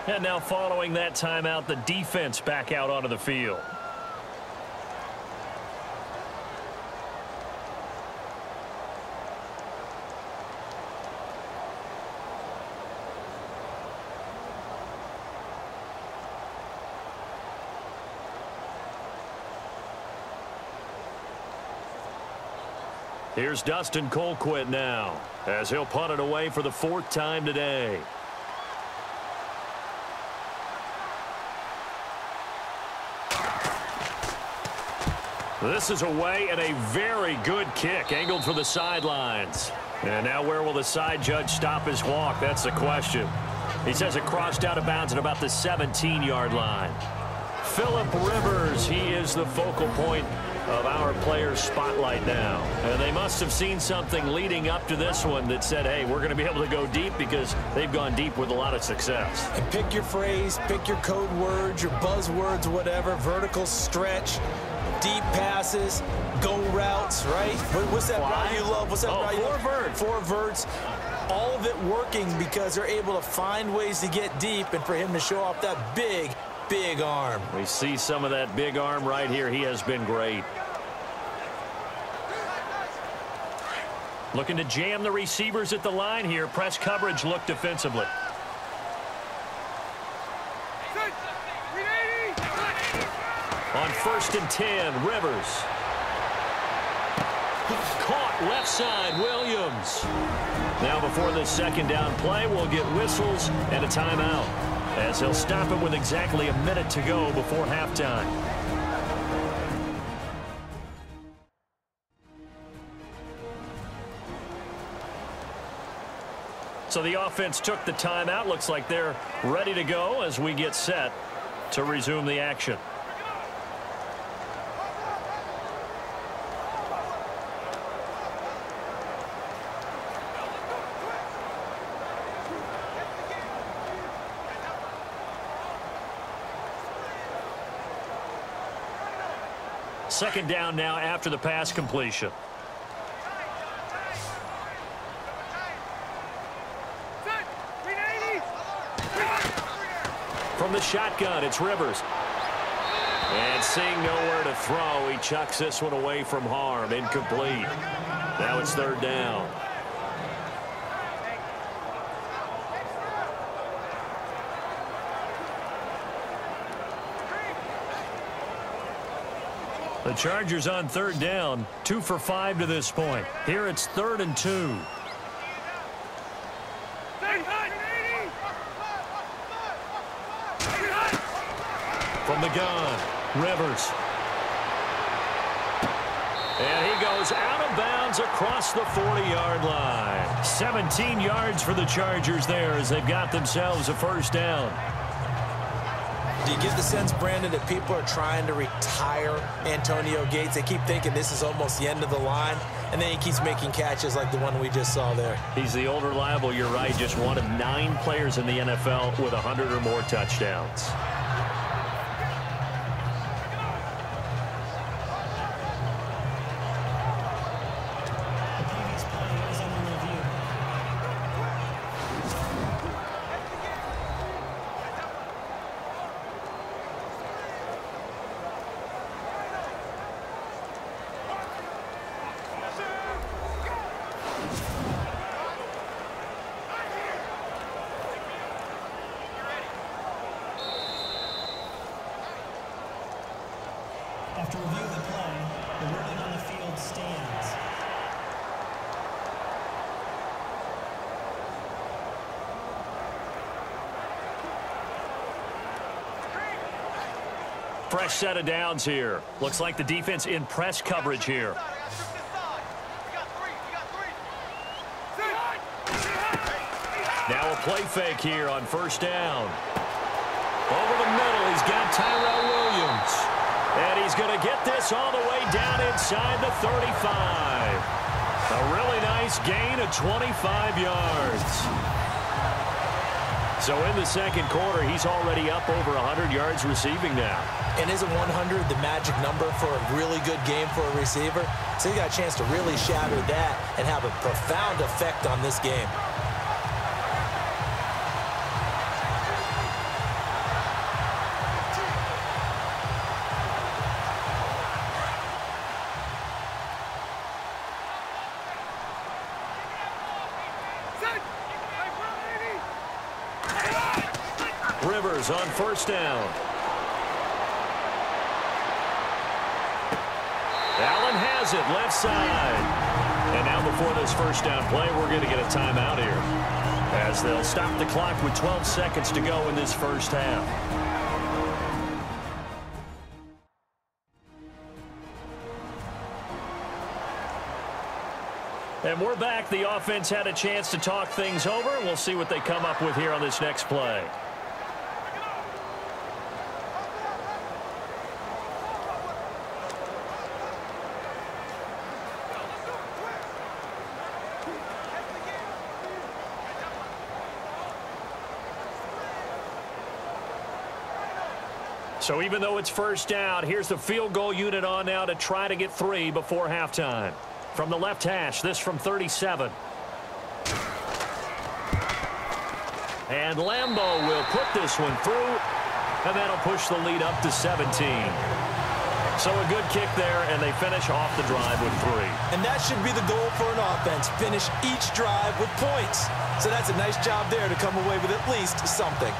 And now following that timeout, the defense back out onto the field. Here's Dustin Colquitt now as he'll punt it away for the fourth time today. This is away and a very good kick angled for the sidelines. And now where will the side judge stop his walk? That's the question. He says it crossed out of bounds at about the 17-yard line. Philip Rivers, he is the focal point of our players' spotlight now. And they must have seen something leading up to this one that said, hey, we're going to be able to go deep because they've gone deep with a lot of success. And pick your phrase, pick your code words, your buzzwords, whatever, vertical stretch, deep passes, go routes, right? What's that route you love? What's that oh, route you love? verts. Four verts. All of it working because they're able to find ways to get deep and for him to show off that big, big arm. We see some of that big arm right here. He has been great. Looking to jam the receivers at the line here. Press coverage look defensively. On first and 10, Rivers. Caught left side, Williams. Now before this second down play, we'll get whistles and a timeout. As he'll stop it with exactly a minute to go before halftime. So the offense took the timeout. Looks like they're ready to go as we get set to resume the action. Second down now after the pass completion. From the shotgun, it's Rivers. And seeing nowhere to throw, he chucks this one away from harm. Incomplete. Now it's third down. The Chargers on third down, two for five to this point. Here it's third and two. From the gun, Rivers. And he goes out of bounds across the 40-yard line. 17 yards for the Chargers there as they've got themselves a first down. Do you get the sense, Brandon, that people are trying to retire Antonio Gates? They keep thinking this is almost the end of the line, and then he keeps making catches like the one we just saw there. He's the old reliable, you're right, just one of nine players in the NFL with 100 or more touchdowns. After review of the play, the wording on the field stands. Fresh set of downs here. Looks like the defense in press coverage here. Now a play fake here on first down. Over the middle, he's got Tyrell Williams. And he's going to get this all the way down inside the 35. A really nice gain of 25 yards. So in the second quarter, he's already up over 100 yards receiving now. And isn't 100 the magic number for a really good game for a receiver? So he got a chance to really shatter that and have a profound effect on this game. On first down. Allen has it left side. And now before this first down play, we're going to get a timeout here. As they'll stop the clock with 12 seconds to go in this first half. And we're back. The offense had a chance to talk things over. We'll see what they come up with here on this next play. So even though it's first down, here's the field goal unit on now to try to get three before halftime. From the left hash, this from 37. And Lambo will put this one through, and that'll push the lead up to 17. So a good kick there, and they finish off the drive with three. And that should be the goal for an offense, finish each drive with points. So that's a nice job there to come away with at least something.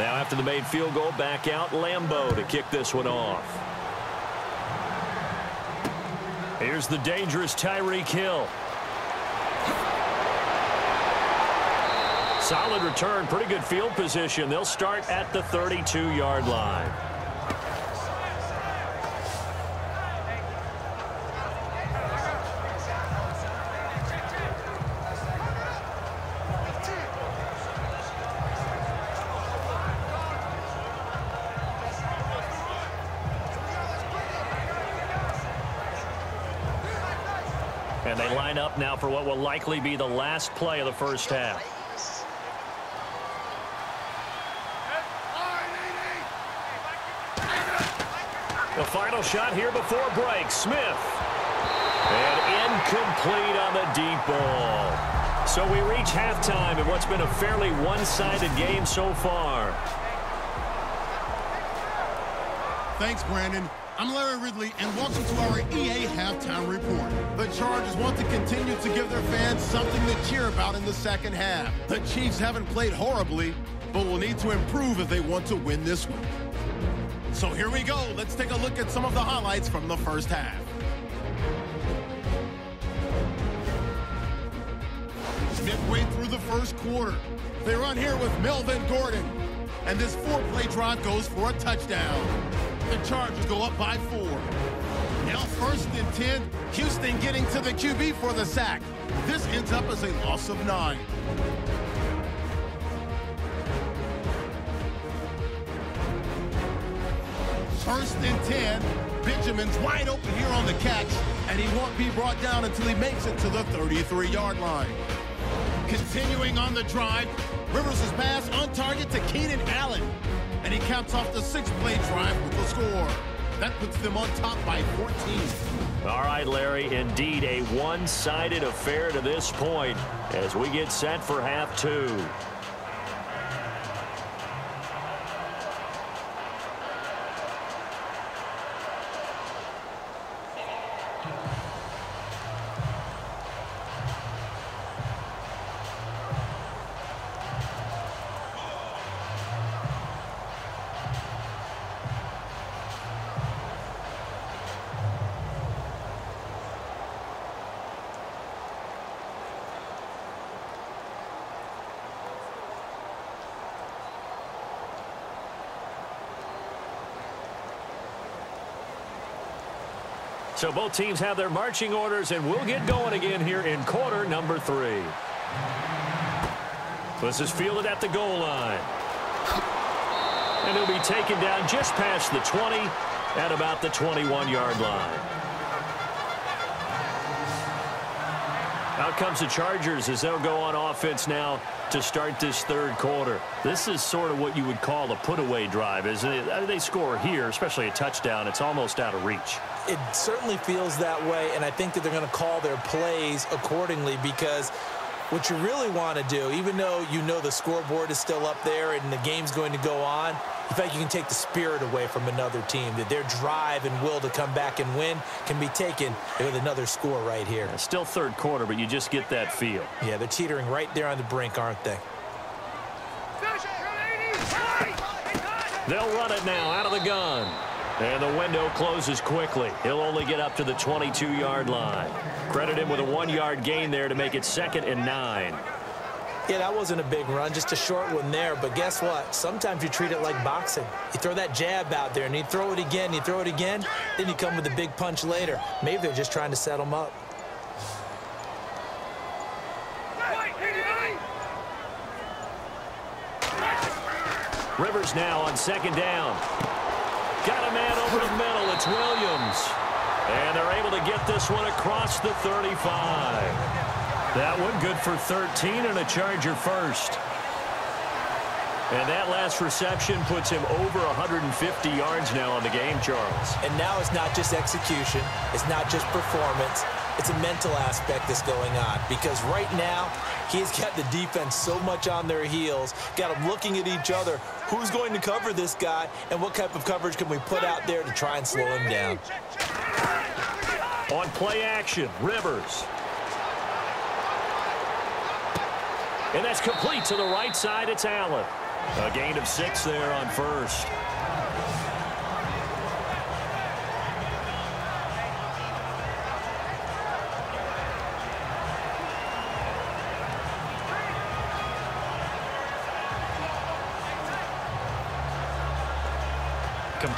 Now after the made field goal, back out Lambo to kick this one off. Here's the dangerous Tyreek Hill. Solid return, pretty good field position. They'll start at the 32-yard line. Up now for what will likely be the last play of the first half. The final shot here before break. Smith. And incomplete on the deep ball. So we reach halftime in what's been a fairly one-sided game so far. Thanks, Brandon. I'm Larry Ridley, and welcome to our EA Halftime Report. The Chargers want to continue to give their fans something to cheer about in the second half. The Chiefs haven't played horribly, but will need to improve if they want to win this one. So here we go. Let's take a look at some of the highlights from the first half. Midway through the first quarter, they run here with Melvin Gordon. And this four-play drive goes for a touchdown. The Chargers go up by four. Now first and 10, Houston getting to the QB for the sack. This ends up as a loss of nine. First and 10, Benjamin's wide open here on the catch, and he won't be brought down until he makes it to the 33-yard line. Continuing on the drive, Rivers' pass on target to Keenan Allen. And he caps off the six-play drive with the score. That puts them on top by 14. All right, Larry, indeed a one-sided affair to this point as we get set for half two. So both teams have their marching orders, and we'll get going again here in quarter number three. This is fielded at the goal line. And he'll be taken down just past the 20 at about the 21-yard line. Out comes the Chargers as they'll go on offense now to start this third quarter. This is sort of what you would call a put-away drive, it? They score here, especially a touchdown. It's almost out of reach. It certainly feels that way, and I think that they're going to call their plays accordingly because – what you really want to do, even though you know the scoreboard is still up there and the game's going to go on, in fact, you can take the spirit away from another team, that their drive and will to come back and win can be taken with another score right here. It's still third quarter, but you just get that feel. Yeah, they're teetering right there on the brink, aren't they? They'll run it now out of the gun. And the window closes quickly. He'll only get up to the 22-yard line. Credit him with a one-yard gain there to make it second and nine. Yeah, that wasn't a big run, just a short one there. But guess what? Sometimes you treat it like boxing. You throw that jab out there, and you throw it again, you throw it again, then you come with a big punch later. Maybe they're just trying to set him up. Rivers now on second down. Over the middle. It's Williams. And they're able to get this one across the 35. That one good for 13 and a Charger first. And that last reception puts him over 150 yards now on the game, Charles. And now it's not just execution. It's not just performance. It's a mental aspect that's going on because right now he's got the defense so much on their heels, got them looking at each other. Who's going to cover this guy and what type of coverage can we put out there to try and slow him down? On play action, Rivers. And that's complete to the right side. It's Allen. A gain of six there on first.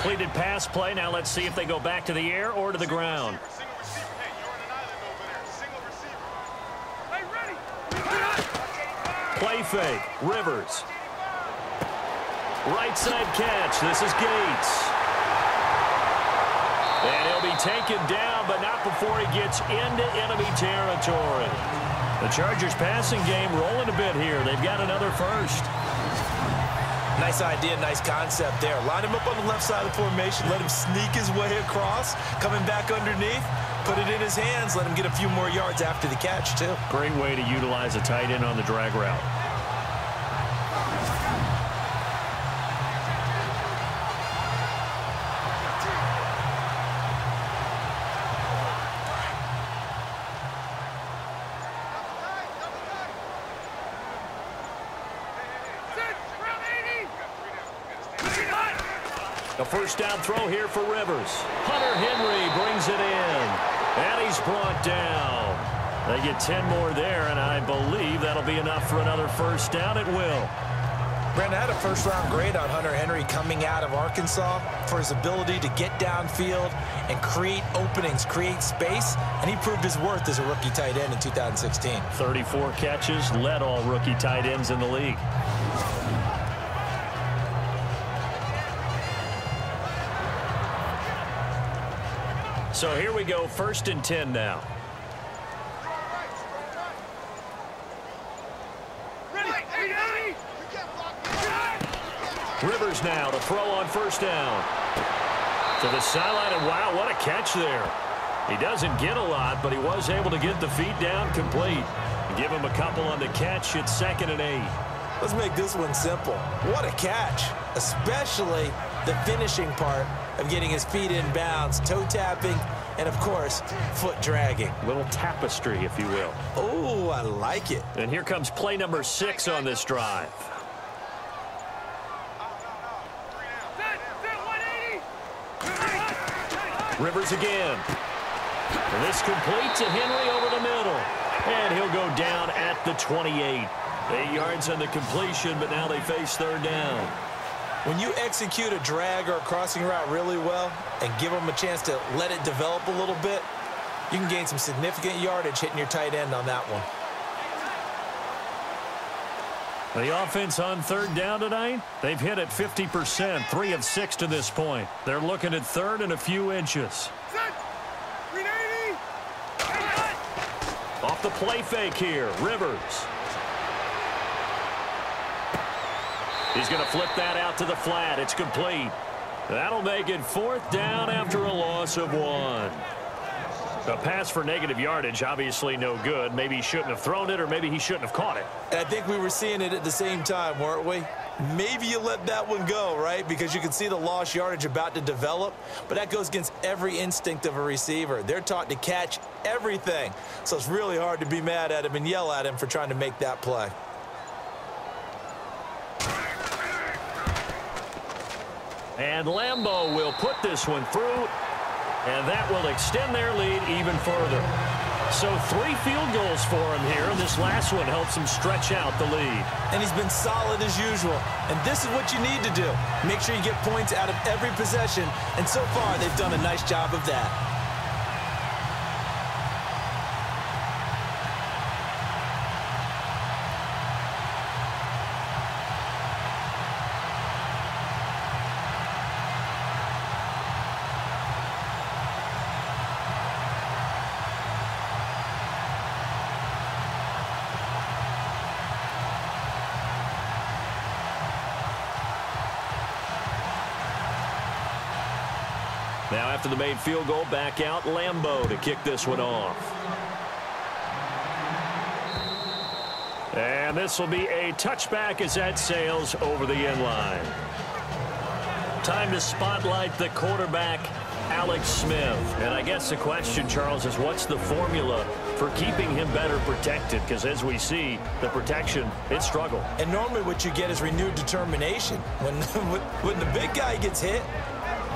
Completed pass play. Now let's see if they go back to the air or to the ground. Play fake. Rivers. Right side catch. This is Gates. And he'll be taken down, but not before he gets into enemy territory. The Chargers passing game rolling a bit here. They've got another first. Nice idea, nice concept there. Line him up on the left side of the formation. Let him sneak his way across. Coming back underneath. Put it in his hands. Let him get a few more yards after the catch, too. Great way to utilize a tight end on the drag route. First down throw here for Rivers. Hunter Henry brings it in. And he's brought down. They get 10 more there, and I believe that'll be enough for another first down. It will. Brandon had a first-round grade on Hunter Henry coming out of Arkansas for his ability to get downfield and create openings, create space, and he proved his worth as a rookie tight end in 2016. 34 catches, led all rookie tight ends in the league. So here we go, first and 10 now. Rivers now to throw on first down. To the sideline, and wow, what a catch there. He doesn't get a lot, but he was able to get the feet down complete. Give him a couple on the catch. It's second and eight. Let's make this one simple. What a catch, especially the finishing part of getting his feet in bounds, toe tapping, and of course, foot dragging. Little tapestry, if you will. Oh, I like it. And here comes play number six on this drive. Rivers again. And this complete to Henry over the middle. And he'll go down at the 28. Eight yards on the completion, but now they face third down. When you execute a drag or a crossing route really well and give them a chance to let it develop a little bit, you can gain some significant yardage hitting your tight end on that one. The offense on third down tonight, they've hit at 50%, three of six to this point. They're looking at third and a few inches. Off the play fake here, Rivers. He's going to flip that out to the flat. It's complete. That'll make it fourth down after a loss of one. The pass for negative yardage, obviously no good. Maybe he shouldn't have thrown it, or maybe he shouldn't have caught it. I think we were seeing it at the same time, weren't we? Maybe you let that one go, right? Because you can see the lost yardage about to develop, but that goes against every instinct of a receiver. They're taught to catch everything, so it's really hard to be mad at him and yell at him for trying to make that play. And Lambo will put this one through, and that will extend their lead even further. So three field goals for him here, and this last one helps him stretch out the lead. And he's been solid as usual. And this is what you need to do. Make sure you get points out of every possession, and so far they've done a nice job of that. After the made field goal, back out Lambo to kick this one off. And this will be a touchback as that sails over the end line. Time to spotlight the quarterback, Alex Smith. And I guess the question, Charles, is what's the formula for keeping him better protected? Because as we see, the protection, it struggled. And normally what you get is renewed determination. When, when the big guy gets hit,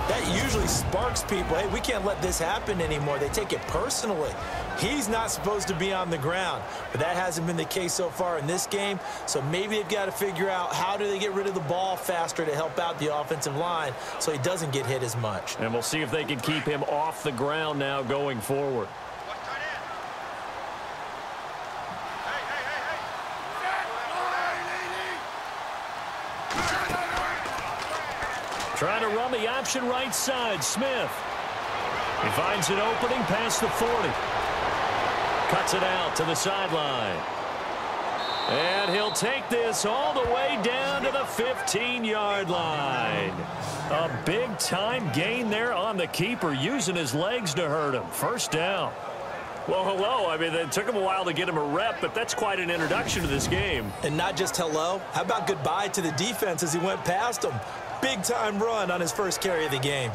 that usually sparks people. Hey, we can't let this happen anymore. They take it personally. He's not supposed to be on the ground, but that hasn't been the case so far in this game. So maybe they've got to figure out how do they get rid of the ball faster to help out the offensive line so he doesn't get hit as much. And we'll see if they can keep him off the ground now going forward. Trying to run the option right side. Smith. He finds an opening past the 40. Cuts it out to the sideline. And he'll take this all the way down to the 15-yard line. A big-time gain there on the keeper, using his legs to hurt him. First down. Well, hello. I mean, it took him a while to get him a rep, but that's quite an introduction to this game. And not just hello. How about goodbye to the defense as he went past him? Big-time run on his first carry of the game.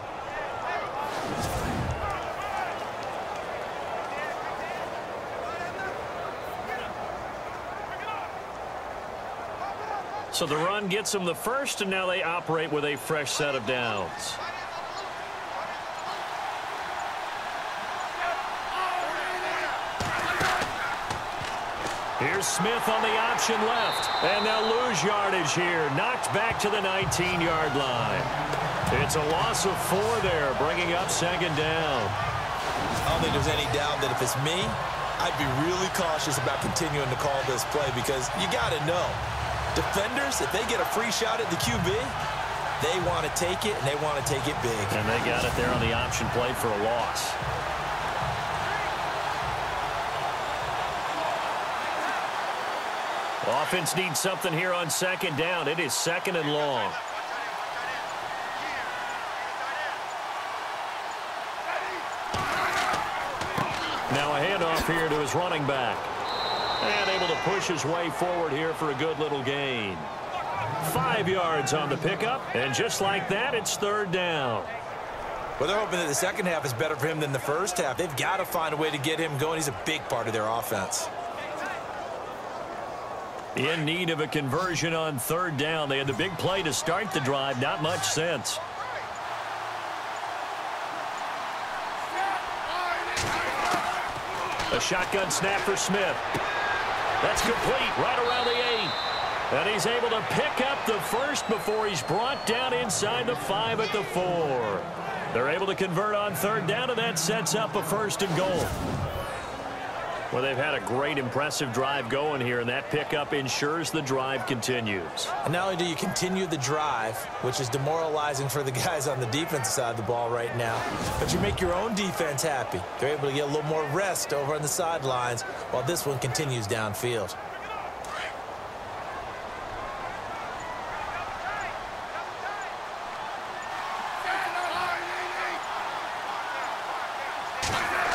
So the run gets them the first, and now they operate with a fresh set of downs. Here's Smith on the option left. And they'll lose yardage here. Knocked back to the 19-yard line. It's a loss of four there, bringing up second down. I don't think there's any doubt that if it's me, I'd be really cautious about continuing to call this play because you got to know. Defenders, if they get a free shot at the QB, they want to take it, and they want to take it big. And they got it there on the option play for a loss. Offense needs something here on second down. It is second and long. Now a handoff here to his running back. And able to push his way forward here for a good little gain. Five yards on the pickup. And just like that, it's third down. Well, they're hoping that the second half is better for him than the first half. They've got to find a way to get him going. He's a big part of their offense. In need of a conversion on third down. They had the big play to start the drive. Not much sense. A shotgun snap for Smith. That's complete right around the eight. And he's able to pick up the first before he's brought down inside the five at the four. They're able to convert on third down, and that sets up a first and goal. Well, they've had a great, impressive drive going here, and that pickup ensures the drive continues. And not only do you continue the drive, which is demoralizing for the guys on the defensive side of the ball right now, but you make your own defense happy. They're able to get a little more rest over on the sidelines while this one continues downfield.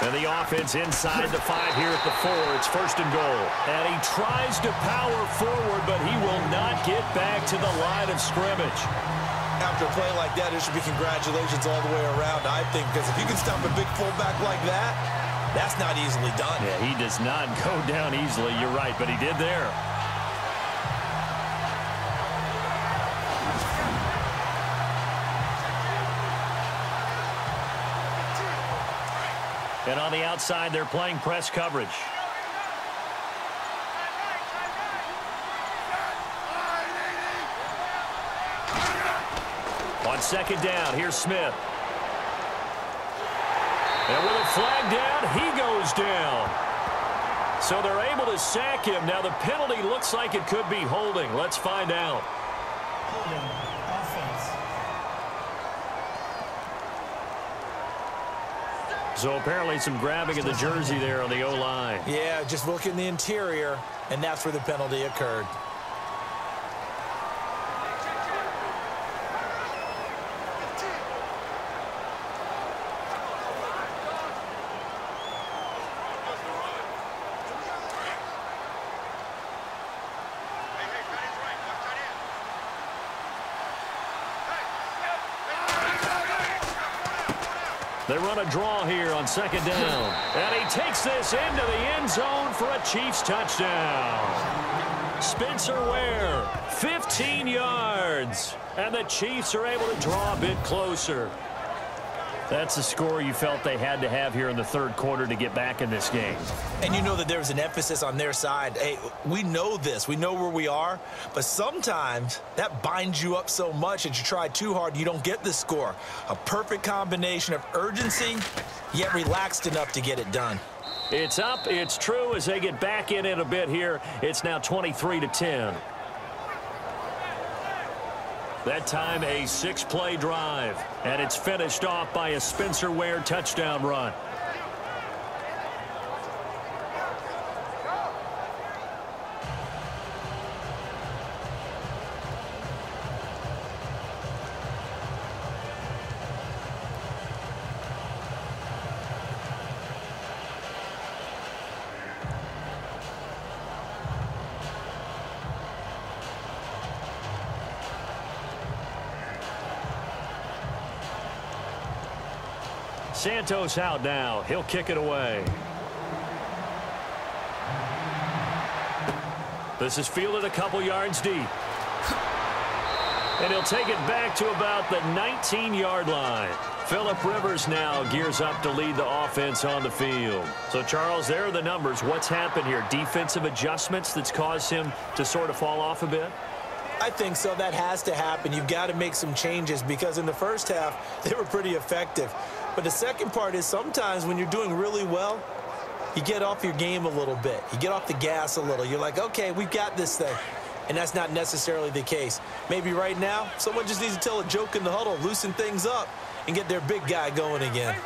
And the offense inside the five here at the four. It's first and goal. And he tries to power forward, but he will not get back to the line of scrimmage. After a play like that, it should be congratulations all the way around, I think, because if you can stop a big fullback like that, that's not easily done. Yeah, he does not go down easily. You're right, but he did there. And on the outside, they're playing press coverage. On second down, here's Smith. And with a flag down, he goes down. So they're able to sack him. Now the penalty looks like it could be holding. Let's find out. Holding. Offense. So apparently some grabbing of the jersey there on the O-line. Yeah, just look in the interior, and that's where the penalty occurred. Run a draw here on second down. And he takes this into the end zone for a Chiefs touchdown. Spencer Ware, 15 yards. And the Chiefs are able to draw a bit closer. That's the score you felt they had to have here in the third quarter to get back in this game. And you know that there was an emphasis on their side. Hey, we know this. We know where we are. But sometimes that binds you up so much that you try too hard, you don't get the score. A perfect combination of urgency, yet relaxed enough to get it done. It's up. It's true as they get back in it a bit here. It's now 23 to 10. That time a six-play drive, and it's finished off by a Spencer Ware touchdown run. Santos out now. He'll kick it away. This is fielded a couple yards deep. And he'll take it back to about the 19-yard line. Philip Rivers now gears up to lead the offense on the field. So, Charles, there are the numbers. What's happened here? Defensive adjustments that's caused him to sort of fall off a bit? I think so. That has to happen. You've got to make some changes because in the first half, they were pretty effective. But the second part is sometimes when you're doing really well, you get off your game a little bit. You get off the gas a little. You're like, okay, we've got this thing. And that's not necessarily the case. Maybe right now, someone just needs to tell a joke in the huddle, loosen things up, and get their big guy going again.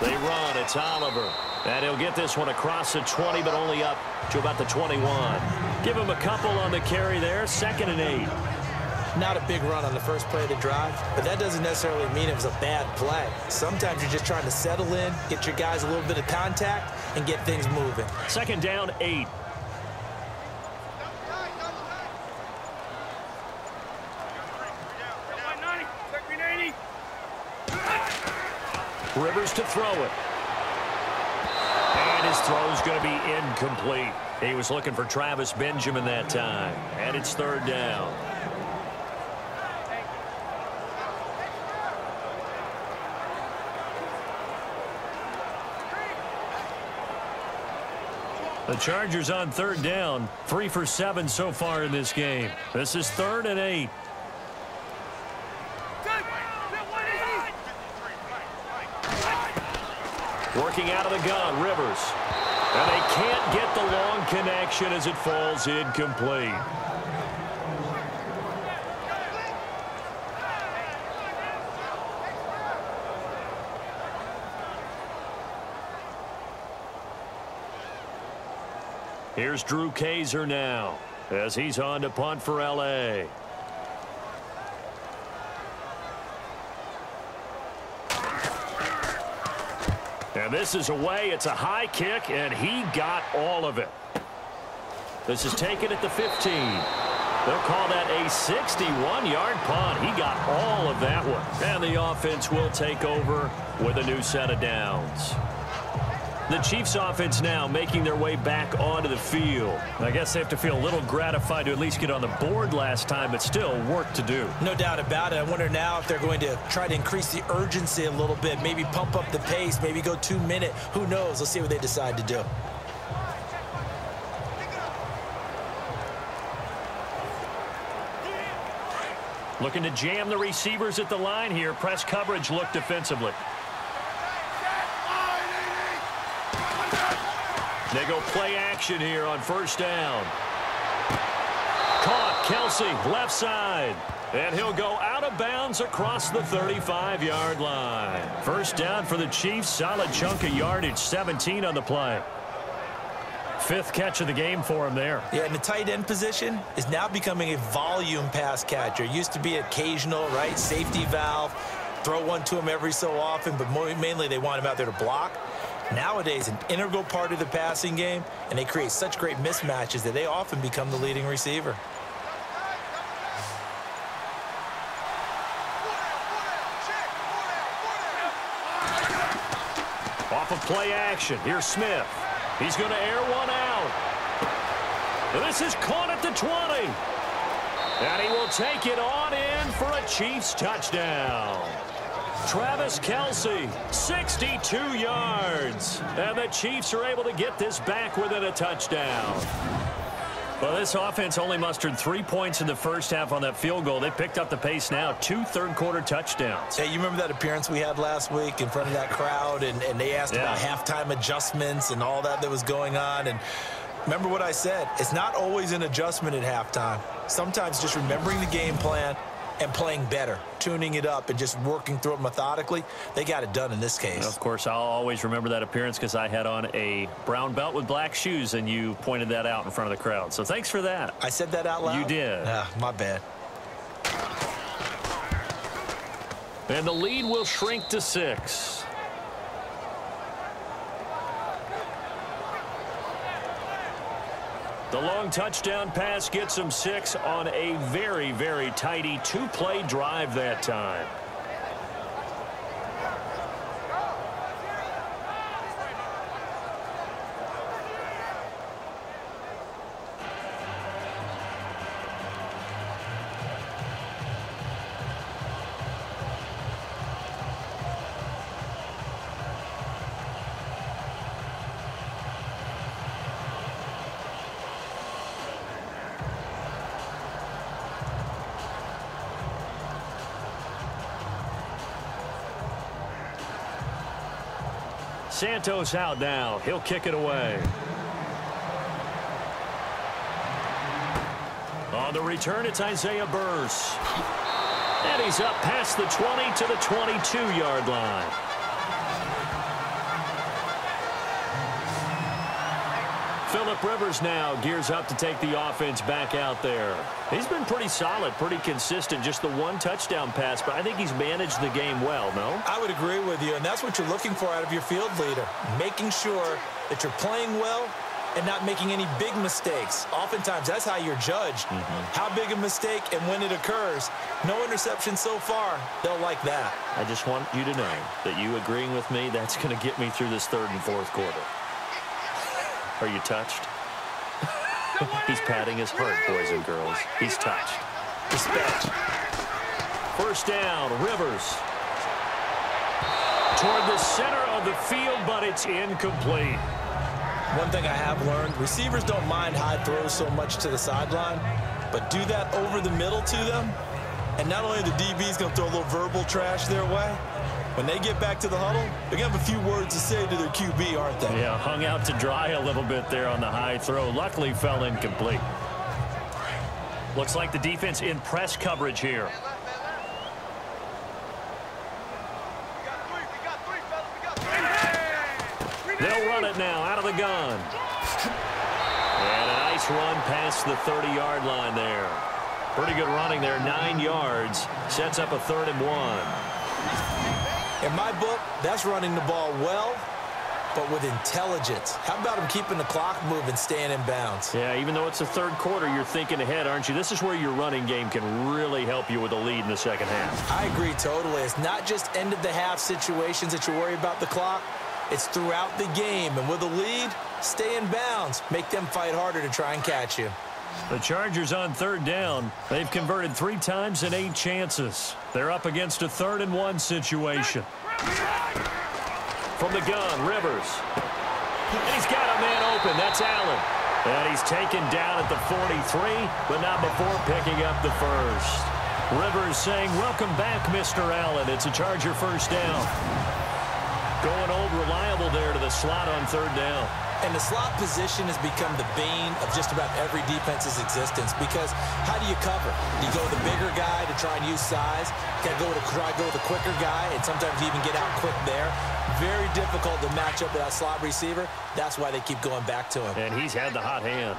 They run. It's Oliver. And he'll get this one across the 20, but only up to about the 21. Give him a couple on the carry there. Second and eight. Not a big run on the first play of the drive, but that doesn't necessarily mean it was a bad play. Sometimes you're just trying to settle in, get your guys a little bit of contact, and get things moving. Second down, eight. Rivers to throw it. His throw's going to be incomplete. He was looking for Travis Benjamin that time. And it's third down. The Chargers on third down. Three for seven so far in this game. This is third and eight. Working out of the gun, Rivers. And they can't get the long connection as it falls incomplete. Here's Drew Kaser now as he's on to punt for L.A. And this is away. It's a high kick, and he got all of it. This is taken at the 15. They'll call that a 61-yard punt. He got all of that one. And the offense will take over with a new set of downs. The Chiefs offense now making their way back onto the field. I guess they have to feel a little gratified to at least get on the board last time, but still work to do. No doubt about it. I wonder now if they're going to try to increase the urgency a little bit, maybe pump up the pace, maybe go two minute. Who knows? Let's see what they decide to do. Looking to jam the receivers at the line here. Press coverage look defensively. They go play action here on first down. Caught Kelce, left side. And he'll go out of bounds across the 35-yard line. First down for the Chiefs. Solid chunk of yardage, 17 on the play. Fifth catch of the game for him there. Yeah, and the tight end position is now becoming a volume pass catcher. Used to be occasional, right? Safety valve. Throw one to him every so often, but mainly they want him out there to block. Nowadays, an integral part of the passing game, and they create such great mismatches that they often become the leading receiver. Off of play action. Here's Smith. He's going to air one out. This is caught at the 20. And he will take it on in for a Chiefs touchdown. Travis Kelce, 62 yards. And the Chiefs are able to get this back within a touchdown. Well, this offense only mustered three points in the first half on that field goal. They picked up the pace now, two third-quarter touchdowns. Hey, you remember that appearance we had last week in front of that crowd, and, and they asked yeah. about halftime adjustments and all that that was going on, and remember what I said. It's not always an adjustment at halftime. Sometimes just remembering the game plan and playing better, tuning it up and just working through it methodically. They got it done in this case. Of course, I'll always remember that appearance because I had on a brown belt with black shoes, and you pointed that out in front of the crowd. So thanks for that. I said that out loud? You did. Ah, my bad. And the lead will shrink to six. The long touchdown pass gets him six on a very, very tidy two-play drive that time. Santos out now. He'll kick it away. On the return, it's Isaiah Burse. And he's up past the 20 to the 22-yard line. Rivers now gears up to take the offense back out there. He's been pretty solid, pretty consistent, just the one touchdown pass, but I think he's managed the game well, no? I would agree with you, and that's what you're looking for out of your field leader, making sure that you're playing well and not making any big mistakes. Oftentimes, that's how you're judged. Mm -hmm. How big a mistake and when it occurs. No interception so far. They'll like that. I just want you to know that you agreeing with me, that's going to get me through this third and fourth quarter. Are you touched? He's patting his heart, boys and girls. He's touched. Respect. First down, Rivers. Toward the center of the field, but it's incomplete. One thing I have learned, receivers don't mind high throws so much to the sideline, but do that over the middle to them, and not only the DB's going to throw a little verbal trash their way, when they get back to the huddle, they're going to have a few words to say to their QB, aren't they? Yeah, hung out to dry a little bit there on the high throw. Luckily fell incomplete. Looks like the defense in press coverage here. They'll run it now out of the gun. And a nice run past the 30-yard line there. Pretty good running there, nine yards. Sets up a third and one. In my book, that's running the ball well, but with intelligence. How about him keeping the clock moving, staying in bounds? Yeah, even though it's the third quarter, you're thinking ahead, aren't you? This is where your running game can really help you with a lead in the second half. I agree totally. It's not just end of the half situations that you worry about the clock. It's throughout the game. And with a lead, stay in bounds. Make them fight harder to try and catch you. The Chargers on third down. They've converted three times in eight chances. They're up against a third and one situation. From the gun, Rivers. And he's got a man open. That's Allen. And he's taken down at the 43, but not before picking up the first. Rivers saying, welcome back, Mr. Allen. It's a Charger first down. Going old reliable there to the slot on third down. And the slot position has become the bane of just about every defense's existence because how do you cover? Do you go with the bigger guy to try and use size? Got to go to try go with the quicker guy and sometimes even get out quick there. Very difficult to match up with that slot receiver. That's why they keep going back to him. And he's had the hot hand.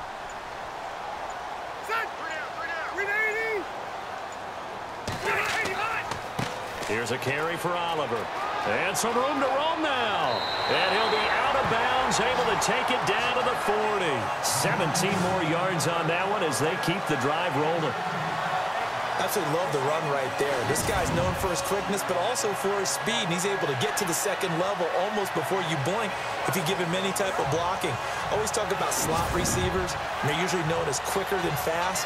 Here's a carry for Oliver. And some room to roam now. And he'll be out of bounds, able to take it down to the 40. 17 more yards on that one as they keep the drive rolling. Absolutely love the run right there. This guy's known for his quickness, but also for his speed. And he's able to get to the second level almost before you blink if you give him any type of blocking. Always talk about slot receivers, and they're usually known as quicker than fast.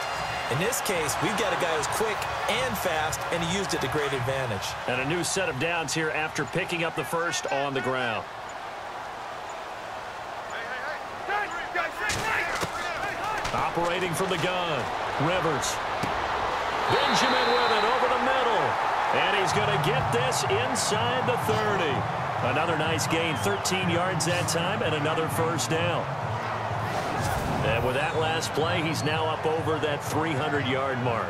In this case, we've got a guy who's quick and fast, and he used it to great advantage. And a new set of downs here after picking up the first on the ground. Operating from the gun, Rivers. Benjamin with it over the middle. And he's going to get this inside the 30. Another nice gain, 13 yards that time, and another first down. And with that last play, he's now up over that 300-yard mark.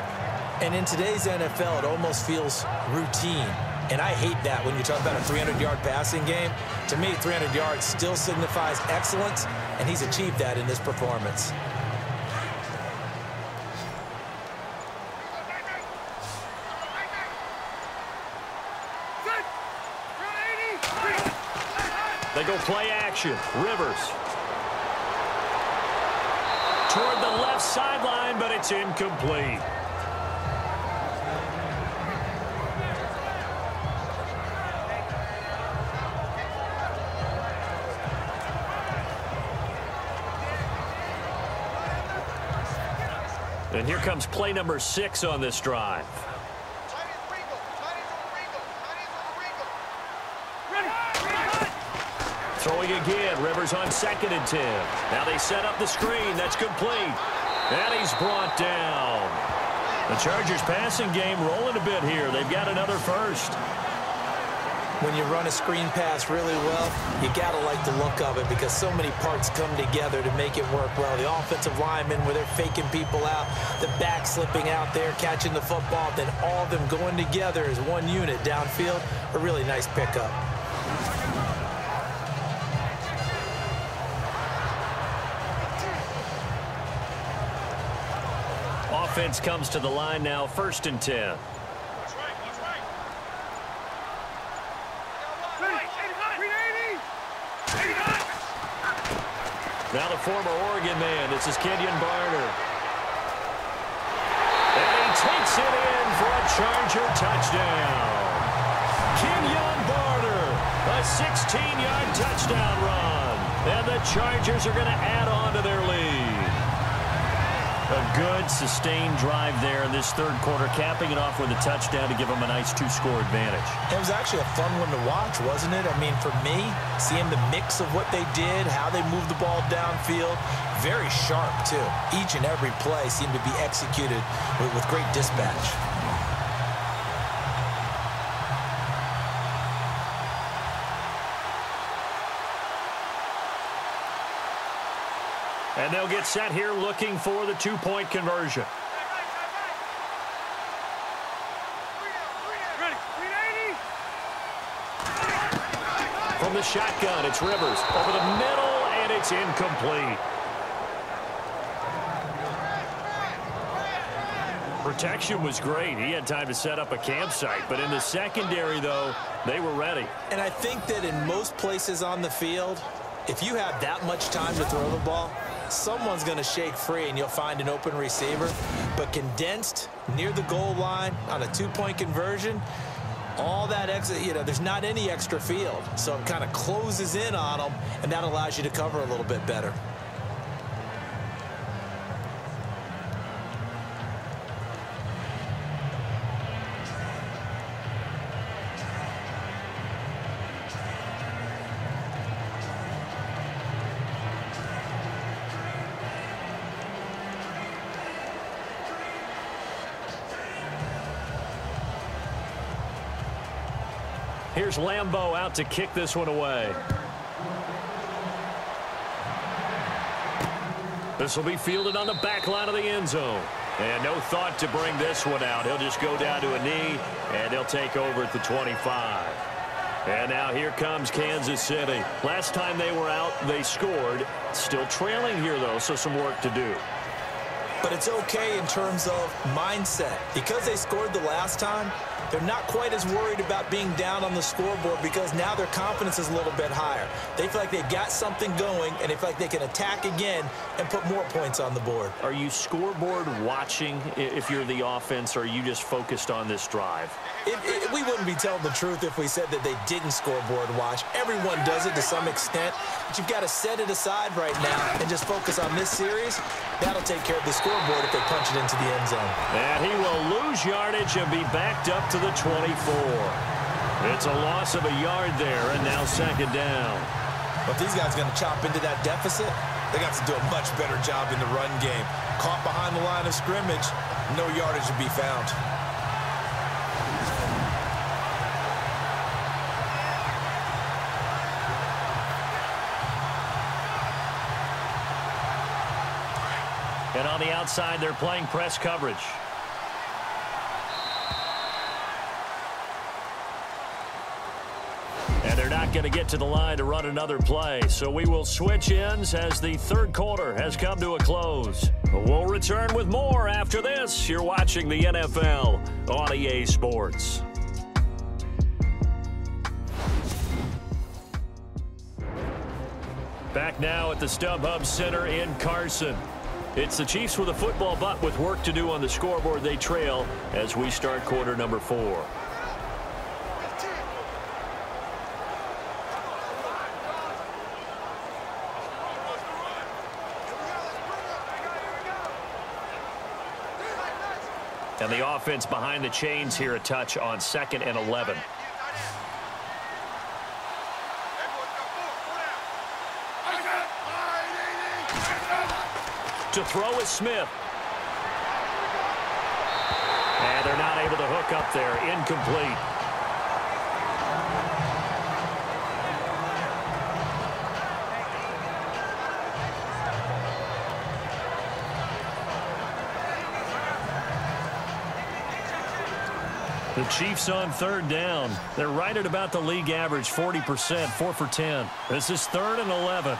And in today's NFL, it almost feels routine. And I hate that when you talk about a 300-yard passing game. To me, 300 yards still signifies excellence, and he's achieved that in this performance. They go play action. Rivers toward the left sideline, but it's incomplete. And here comes play number six on this drive. Throwing again. Rivers on second and 10. Now they set up the screen. That's complete. And he's brought down. The Chargers passing game rolling a bit here. They've got another first. When you run a screen pass really well, you got to like the look of it because so many parts come together to make it work well. The offensive linemen where they're faking people out, the back slipping out there, catching the football, then all of them going together as one unit downfield. A really nice pickup. Offense comes to the line now, first and 10. Now the former Oregon man, this is Kenjon Barner. And he takes it in for a Charger touchdown. Kenjon Barner, a 16-yard touchdown run. And the Chargers are going to add on to their lead. A good, sustained drive there in this third quarter, capping it off with a touchdown to give them a nice two-score advantage. It was actually a fun one to watch, wasn't it? I mean, for me, seeing the mix of what they did, how they moved the ball downfield, very sharp, too. Each and every play seemed to be executed with, with great dispatch. And they'll get set here looking for the two-point conversion. From the shotgun, it's Rivers. Over the middle, and it's incomplete. Protection was great. He had time to set up a campsite. But in the secondary, though, they were ready. And I think that in most places on the field, if you have that much time to throw the ball, someone's going to shake free and you'll find an open receiver. But condensed near the goal line on a two-point conversion, all that exit, you know, there's not any extra field. So it kind of closes in on them, and that allows you to cover a little bit better. Here's Lambo out to kick this one away. This will be fielded on the back line of the end zone. And no thought to bring this one out. He'll just go down to a knee, and he'll take over at the 25. And now here comes Kansas City. Last time they were out, they scored. Still trailing here, though, so some work to do. But it's okay in terms of mindset. Because they scored the last time, they're not quite as worried about being down on the scoreboard because now their confidence is a little bit higher. They feel like they've got something going, and they feel like they can attack again and put more points on the board. Are you scoreboard watching if you're the offense, or are you just focused on this drive? It, it, we wouldn't be telling the truth if we said that they didn't scoreboard watch. Everyone does it to some extent, but you've got to set it aside right now and just focus on this series. That'll take care of the scoreboard if they punch it into the end zone. And he will lose yardage and be backed up to the 24. It's a loss of a yard there, and now second down. But these guys are going to chop into that deficit. They got to do a much better job in the run game. Caught behind the line of scrimmage, no yardage to be found. And on the outside, they're playing press coverage. And they're not going to get to the line to run another play. So we will switch ends as the third quarter has come to a close. We'll return with more after this. You're watching the NFL on EA Sports. Back now at the StubHub Center in Carson. It's the Chiefs with a football but with work to do on the scoreboard. They trail as we start quarter number four. And the offense behind the chains here a touch on second and 11. To throw is Smith. And they're not able to hook up there. Incomplete. The Chiefs on third down. They're right at about the league average, 40%, 4 for 10. This is third and 11.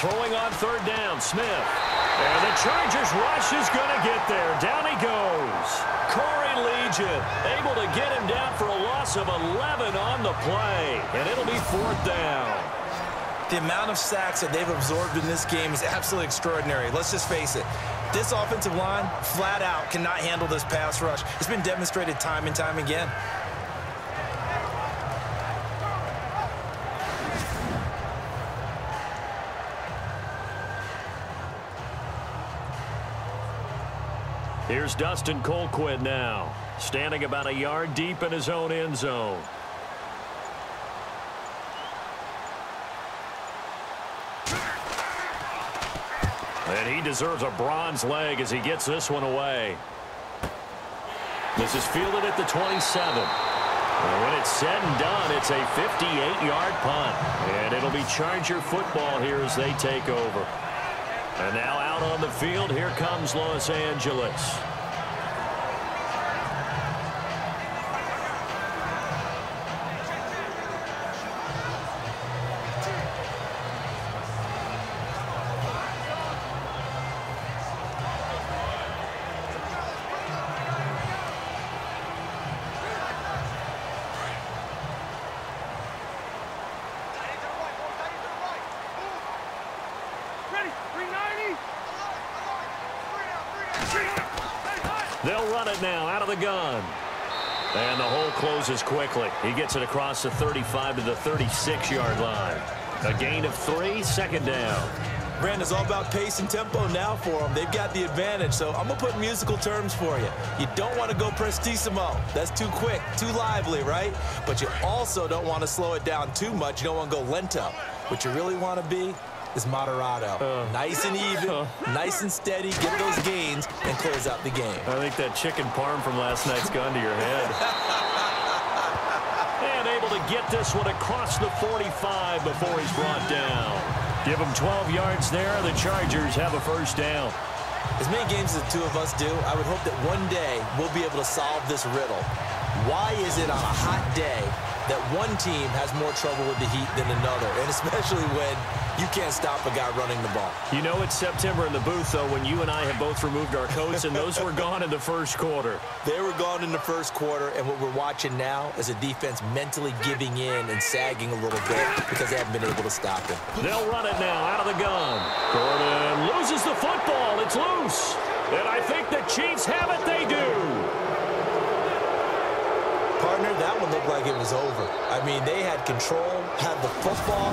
Throwing on third down, Smith. And the Chargers rush is going to get there. Down he goes. Corey Liuget able to get him down for a loss of 11 on the play. And it'll be fourth down. The amount of sacks that they've absorbed in this game is absolutely extraordinary. Let's just face it. This offensive line, flat out, cannot handle this pass rush. It's been demonstrated time and time again. Here's Dustin Colquitt now, standing about a yard deep in his own end zone. And he deserves a bronze leg as he gets this one away. This is fielded at the 27. And when it's said and done, it's a 58-yard punt. And it'll be Charger football here as they take over. And now out on the field, here comes Los Angeles. Closes quickly. He gets it across the 35 to the 36-yard line. A gain of three, second down. Brandon, it's all about pace and tempo now for them. They've got the advantage, so I'm going to put musical terms for you. You don't want to go prestissimo. That's too quick, too lively, right? But you also don't want to slow it down too much. You don't want to go lento. What you really want to be is moderato. Uh, nice and even, uh, nice and steady, get those gains, and close out the game. I think that chicken parm from last night's gone to your head. get this one across the 45 before he's brought down. Give him 12 yards there. The Chargers have a first down. As many games as the two of us do, I would hope that one day we'll be able to solve this riddle. Why is it on a hot day that one team has more trouble with the heat than another, and especially when you can't stop a guy running the ball. You know it's September in the booth, though, when you and I have both removed our coats, and those were gone in the first quarter. They were gone in the first quarter, and what we're watching now is a defense mentally giving in and sagging a little bit because they haven't been able to stop him. They'll run it now out of the gun. Gordon loses the football. It's loose. And I think the Chiefs have it. They do partner, that one looked like it was over. I mean, they had control, had the football,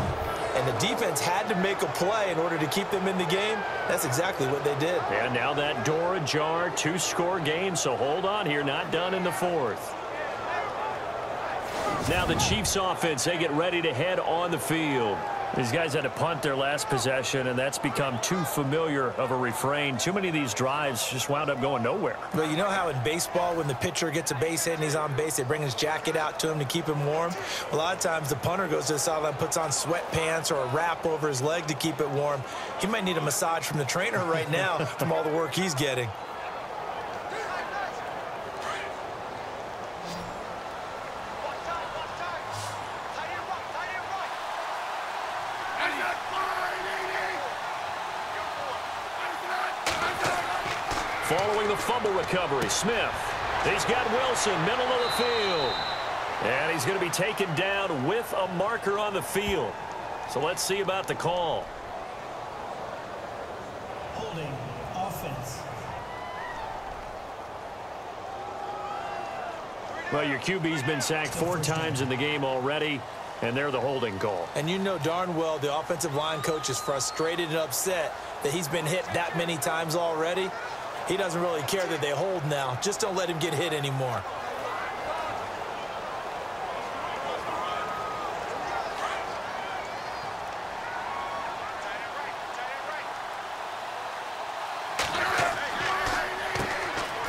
and the defense had to make a play in order to keep them in the game. That's exactly what they did. And now that door ajar, two-score game, so hold on here, not done in the fourth. Now the Chiefs offense, they get ready to head on the field. These guys had to punt their last possession, and that's become too familiar of a refrain. Too many of these drives just wound up going nowhere. Well, you know how in baseball, when the pitcher gets a base hit and he's on base, they bring his jacket out to him to keep him warm? A lot of times the punter goes to the sideline, puts on sweatpants or a wrap over his leg to keep it warm. He might need a massage from the trainer right now from all the work he's getting. Fumble recovery. Smith. He's got Wilson, middle of the field. And he's going to be taken down with a marker on the field. So let's see about the call. Holding offense. Well, your QB's been sacked four times in the game already, and they're the holding call. And you know darn well the offensive line coach is frustrated and upset that he's been hit that many times already. He doesn't really care that they hold now. Just don't let him get hit anymore.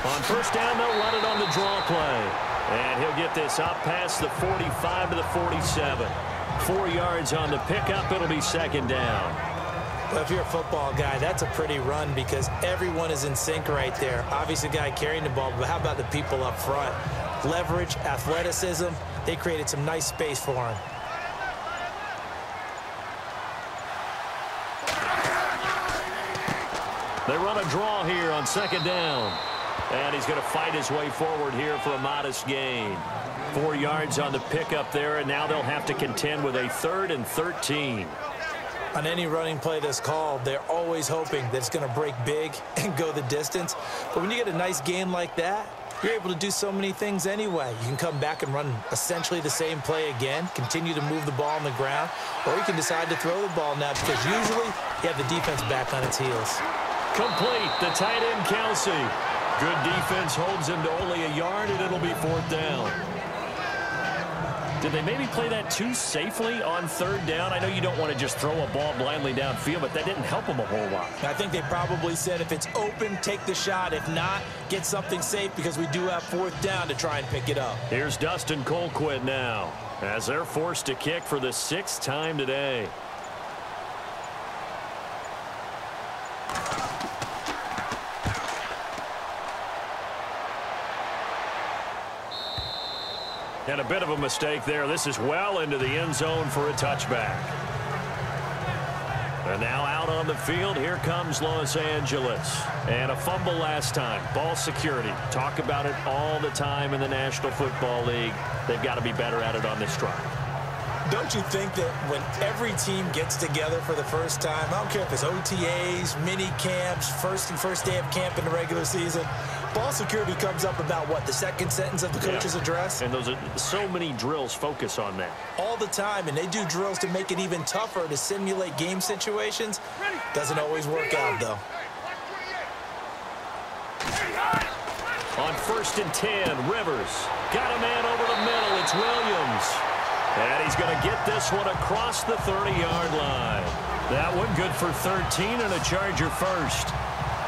On first down, they'll run it on the draw play. And he'll get this up past the 45 to the 47. Four yards on the pickup. It'll be second down. Well, if you're a football guy, that's a pretty run because everyone is in sync right there. Obviously, the guy carrying the ball, but how about the people up front? Leverage, athleticism, they created some nice space for him. They run a draw here on second down. And he's going to fight his way forward here for a modest gain. Four yards on the pickup there, and now they'll have to contend with a third and 13 on any running play that's called, they're always hoping that it's going to break big and go the distance. But when you get a nice game like that, you're able to do so many things anyway. You can come back and run essentially the same play again, continue to move the ball on the ground, or you can decide to throw the ball now because usually you have the defense back on its heels. Complete, the tight end Kelce. Good defense holds him to only a yard, and it'll be fourth down. Did they maybe play that too safely on third down? I know you don't want to just throw a ball blindly downfield, but that didn't help them a whole lot. I think they probably said if it's open, take the shot. If not, get something safe because we do have fourth down to try and pick it up. Here's Dustin Colquitt now as they're forced to kick for the sixth time today. And a bit of a mistake there. This is well into the end zone for a touchback. And now out on the field, here comes Los Angeles. And a fumble last time. Ball security. Talk about it all the time in the National Football League. They've got to be better at it on this drive. Don't you think that when every team gets together for the first time, I don't care if it's OTAs, mini camps, first and first day of camp in the regular season, ball security comes up about what, the second sentence of the coach's Yeah. address? And those are so many drills focus on that. All the time, and they do drills to make it even tougher to simulate game situations. Doesn't always work out, though. On first and 10, Rivers. Got a man over the middle. It's Williams. And he's going to get this one across the 30-yard line. That one good for 13 and a Charger first.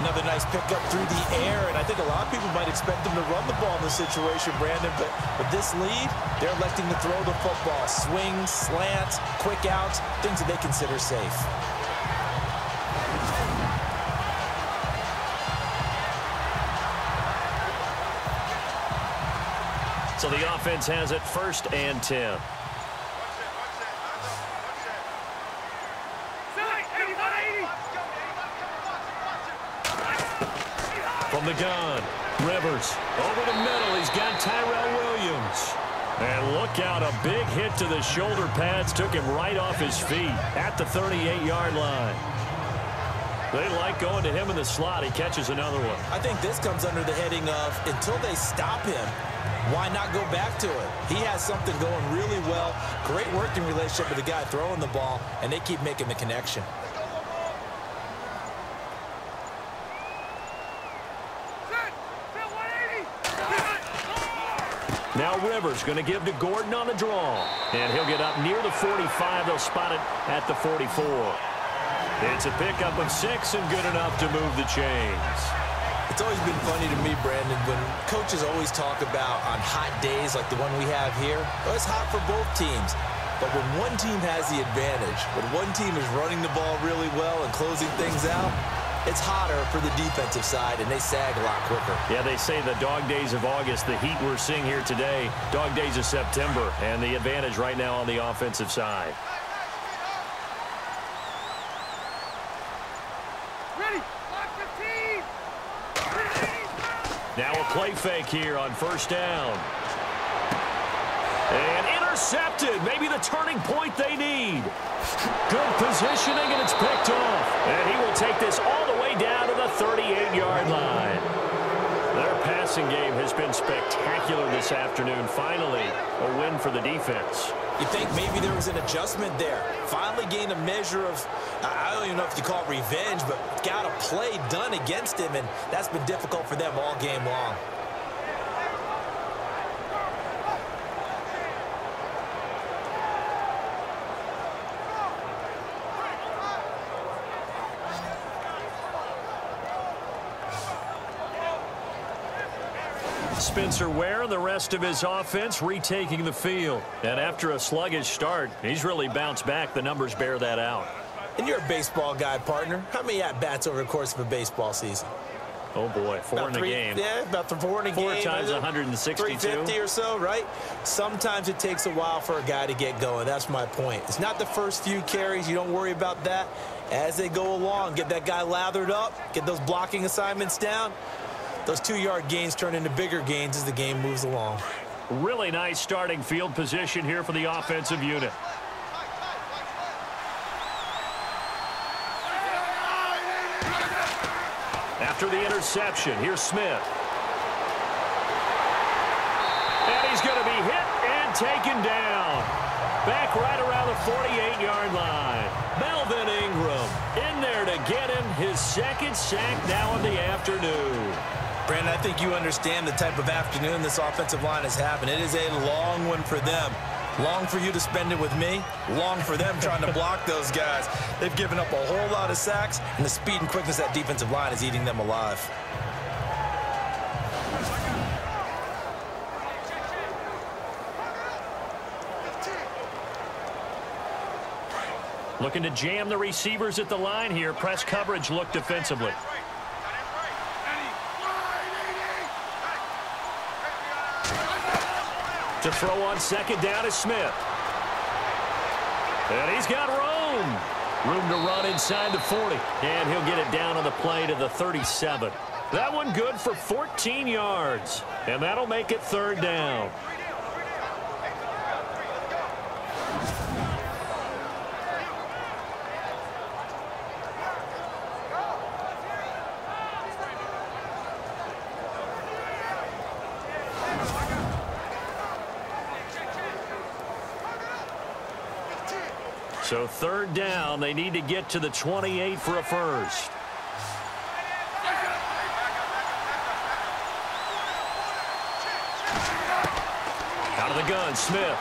Another nice pickup through the air, and I think a lot of people might expect them to run the ball in this situation, Brandon, but with this lead, they're electing to throw the football. Swings, slants, quick outs, things that they consider safe. So the offense has it first and 10. From the gun, Rivers over the middle. He's got Tyrell Williams. And look out, a big hit to the shoulder pads took him right off his feet at the 38-yard line. They like going to him in the slot. He catches another one. I think this comes under the heading of until they stop him, why not go back to it? He has something going really well. Great working relationship with the guy throwing the ball, and they keep making the connection. Now Rivers going to give to Gordon on the draw. And he'll get up near the 45. They'll spot it at the 44. It's a pickup of six and good enough to move the chains. It's always been funny to me, Brandon, when coaches always talk about on hot days like the one we have here, well, it's hot for both teams. But when one team has the advantage, when one team is running the ball really well and closing things out, it's hotter for the defensive side, and they sag a lot quicker. Yeah, they say the dog days of August, the heat we're seeing here today, dog days of September, and the advantage right now on the offensive side. Now a play fake here on first down. Intercepted. Maybe the turning point they need. Good positioning, and it's picked off. And he will take this all the way down to the 38-yard line. Their passing game has been spectacular this afternoon. Finally, a win for the defense. You think maybe there was an adjustment there. Finally gained a measure of, I don't even know if you call it revenge, but got a play done against him, and that's been difficult for them all game long. Spencer Ware and the rest of his offense retaking the field. And after a sluggish start, he's really bounced back. The numbers bear that out. And you're a baseball guy, partner. How many at-bats over the course of a baseball season? Oh, boy, four in a three, game. Yeah, about the four in a Four game. times is 162. 350 or so, right? Sometimes it takes a while for a guy to get going. That's my point. It's not the first few carries. You don't worry about that. As they go along, get that guy lathered up, get those blocking assignments down. Those two-yard gains turn into bigger gains as the game moves along. Really nice starting field position here for the offensive unit. After the interception, here's Smith. And he's going to be hit and taken down. Back right around the 48-yard line. Melvin Ingram in there to get him his second sack now in the afternoon. Brandon, I think you understand the type of afternoon this offensive line is having. It is a long one for them. Long for you to spend it with me. Long for them trying to block those guys. They've given up a whole lot of sacks, and the speed and quickness that defensive line is eating them alive. Looking to jam the receivers at the line here. Press coverage look defensively. To throw on second down is Smith. And he's got room. Room to run inside the 40. And he'll get it down on the play to the 37. That one good for 14 yards. And that'll make it third down. So third down, they need to get to the 28 for a first. Out of the gun, Smith.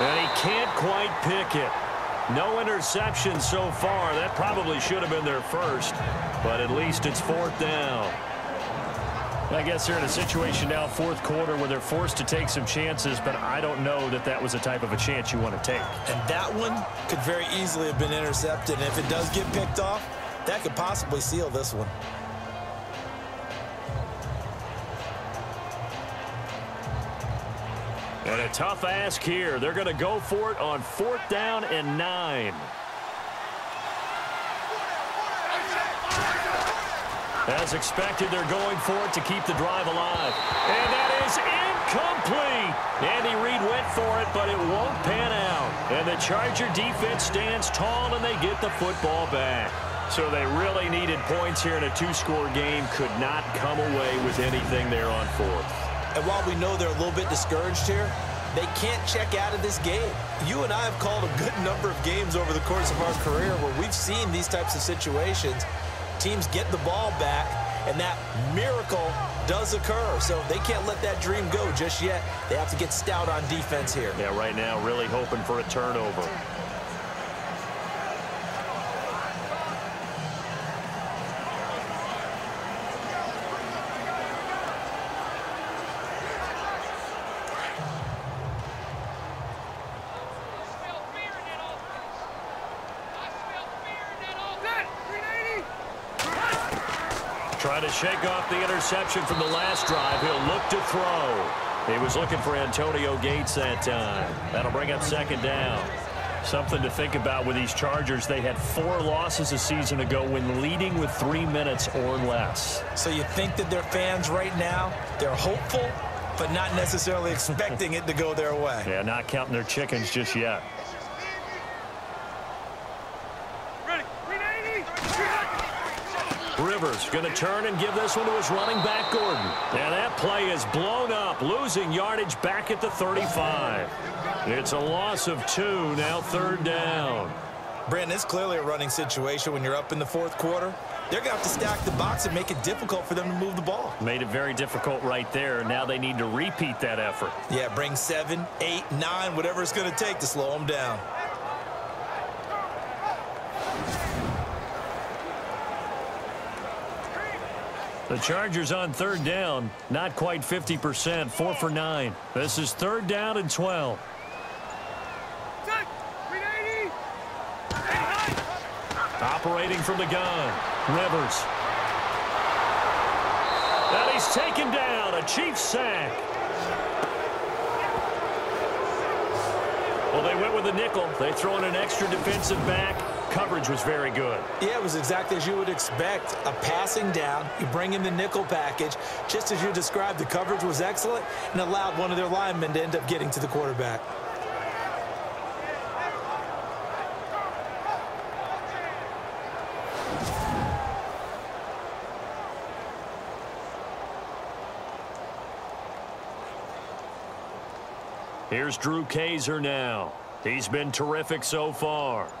And he can't quite pick it. No interception so far. That probably should have been their first, but at least it's fourth down. I guess they're in a situation now, fourth quarter, where they're forced to take some chances, but I don't know that that was the type of a chance you want to take. And that one could very easily have been intercepted. And if it does get picked off, that could possibly seal this one. And a tough ask here. They're going to go for it on fourth down and nine. As expected, they're going for it to keep the drive alive. And that is incomplete. Andy Reid went for it, but it won't pan out. And the Charger defense stands tall, and they get the football back. So they really needed points here in a two-score game. Could not come away with anything there on fourth. And while we know they're a little bit discouraged here, they can't check out of this game. You and I have called a good number of games over the course of our career where we've seen these types of situations teams get the ball back, and that miracle does occur. So they can't let that dream go just yet. They have to get stout on defense here. Yeah, right now really hoping for a turnover. Shake off the interception from the last drive. He'll look to throw. He was looking for Antonio Gates that time. That'll bring up second down. Something to think about with these Chargers. They had four losses a season ago when leading with three minutes or less. So you think that their fans right now, they're hopeful, but not necessarily expecting it to go their way. Yeah, not counting their chickens just yet. Rivers going to turn and give this one to his running back, Gordon. And that play is blown up, losing yardage back at the 35. It's a loss of two, now third down. Brandon, it's clearly a running situation when you're up in the fourth quarter. They're going to have to stack the box and make it difficult for them to move the ball. Made it very difficult right there. Now they need to repeat that effort. Yeah, bring seven, eight, nine, whatever it's going to take to slow them down. The Chargers on third down, not quite 50%, four for nine. This is third down and 12. Operating from the gun, Rivers. And he's taken down, a Chiefs sack. Well, they went with a nickel. They throw in an extra defensive back. Coverage was very good. Yeah, it was exactly as you would expect. A passing down, you bring in the nickel package. Just as you described, the coverage was excellent and allowed one of their linemen to end up getting to the quarterback. Here's Drew Kaser now. He's been terrific so far.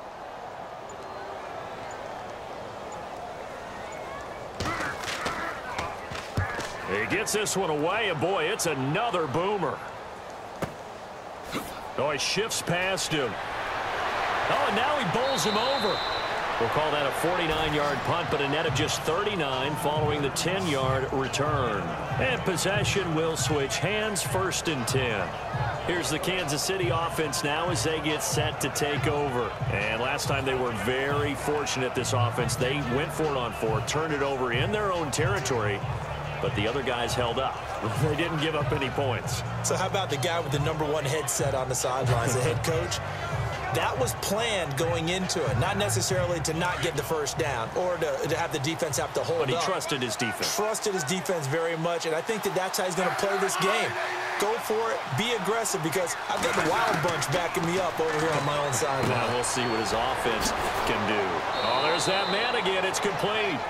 He gets this one away, and boy, it's another boomer. Oh, he shifts past him. Oh, and now he bowls him over. We'll call that a 49-yard punt, but a net of just 39 following the 10-yard return. And possession will switch hands first and 10. Here's the Kansas City offense now as they get set to take over. And last time they were very fortunate, this offense. They went for it on four, turned it over in their own territory, but the other guys held up. They didn't give up any points. So how about the guy with the number one headset on the sidelines, the head coach? That was planned going into it, not necessarily to not get the first down or to, to have the defense have to hold But he up. trusted his defense. Trusted his defense very much, and I think that that's how he's going to play this game. Go for it, be aggressive, because I've got the wild bunch backing me up over here on my own Now sideline. we'll see what his offense can do. Oh, there's that man again. It's complete.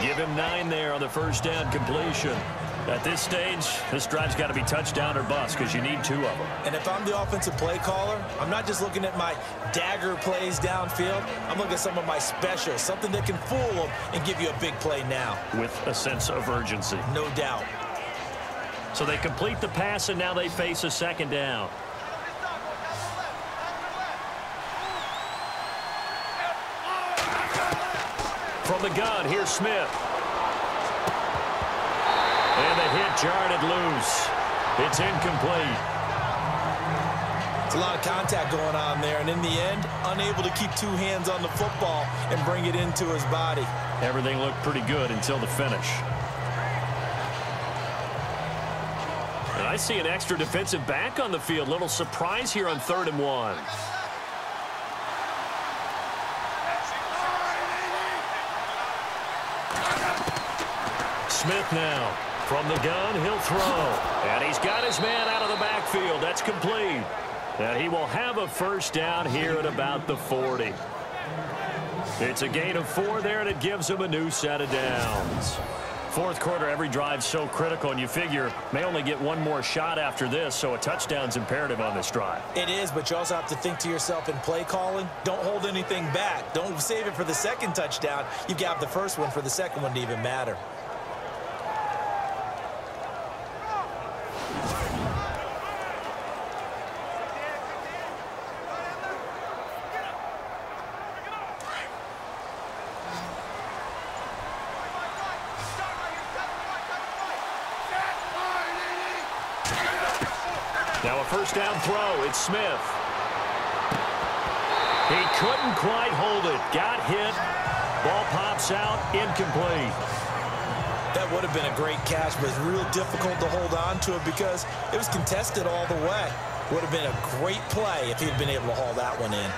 Give him nine there on the first down completion. At this stage, this drive's got to be touchdown or bust because you need two of them. And if I'm the offensive play caller, I'm not just looking at my dagger plays downfield. I'm looking at some of my specials, something that can fool them and give you a big play now. with a sense of urgency. No doubt. So they complete the pass, and now they face a second down. From the gun, here's Smith. And the hit jarred it loose. It's incomplete. It's a lot of contact going on there, and in the end, unable to keep two hands on the football and bring it into his body. Everything looked pretty good until the finish. And I see an extra defensive back on the field. Little surprise here on third and one. Smith now. From the gun, he'll throw. And he's got his man out of the backfield. That's complete. And he will have a first down here at about the 40. It's a gain of four there, and it gives him a new set of downs. Fourth quarter, every drive's so critical, and you figure may only get one more shot after this, so a touchdown's imperative on this drive. It is, but you also have to think to yourself in play calling, don't hold anything back. Don't save it for the second touchdown. You've got the first one for the second one to even matter. Smith. He couldn't quite hold it. Got hit. Ball pops out. Incomplete. That would have been a great catch, but it's real difficult to hold on to it because it was contested all the way. Would have been a great play if he'd been able to haul that one in.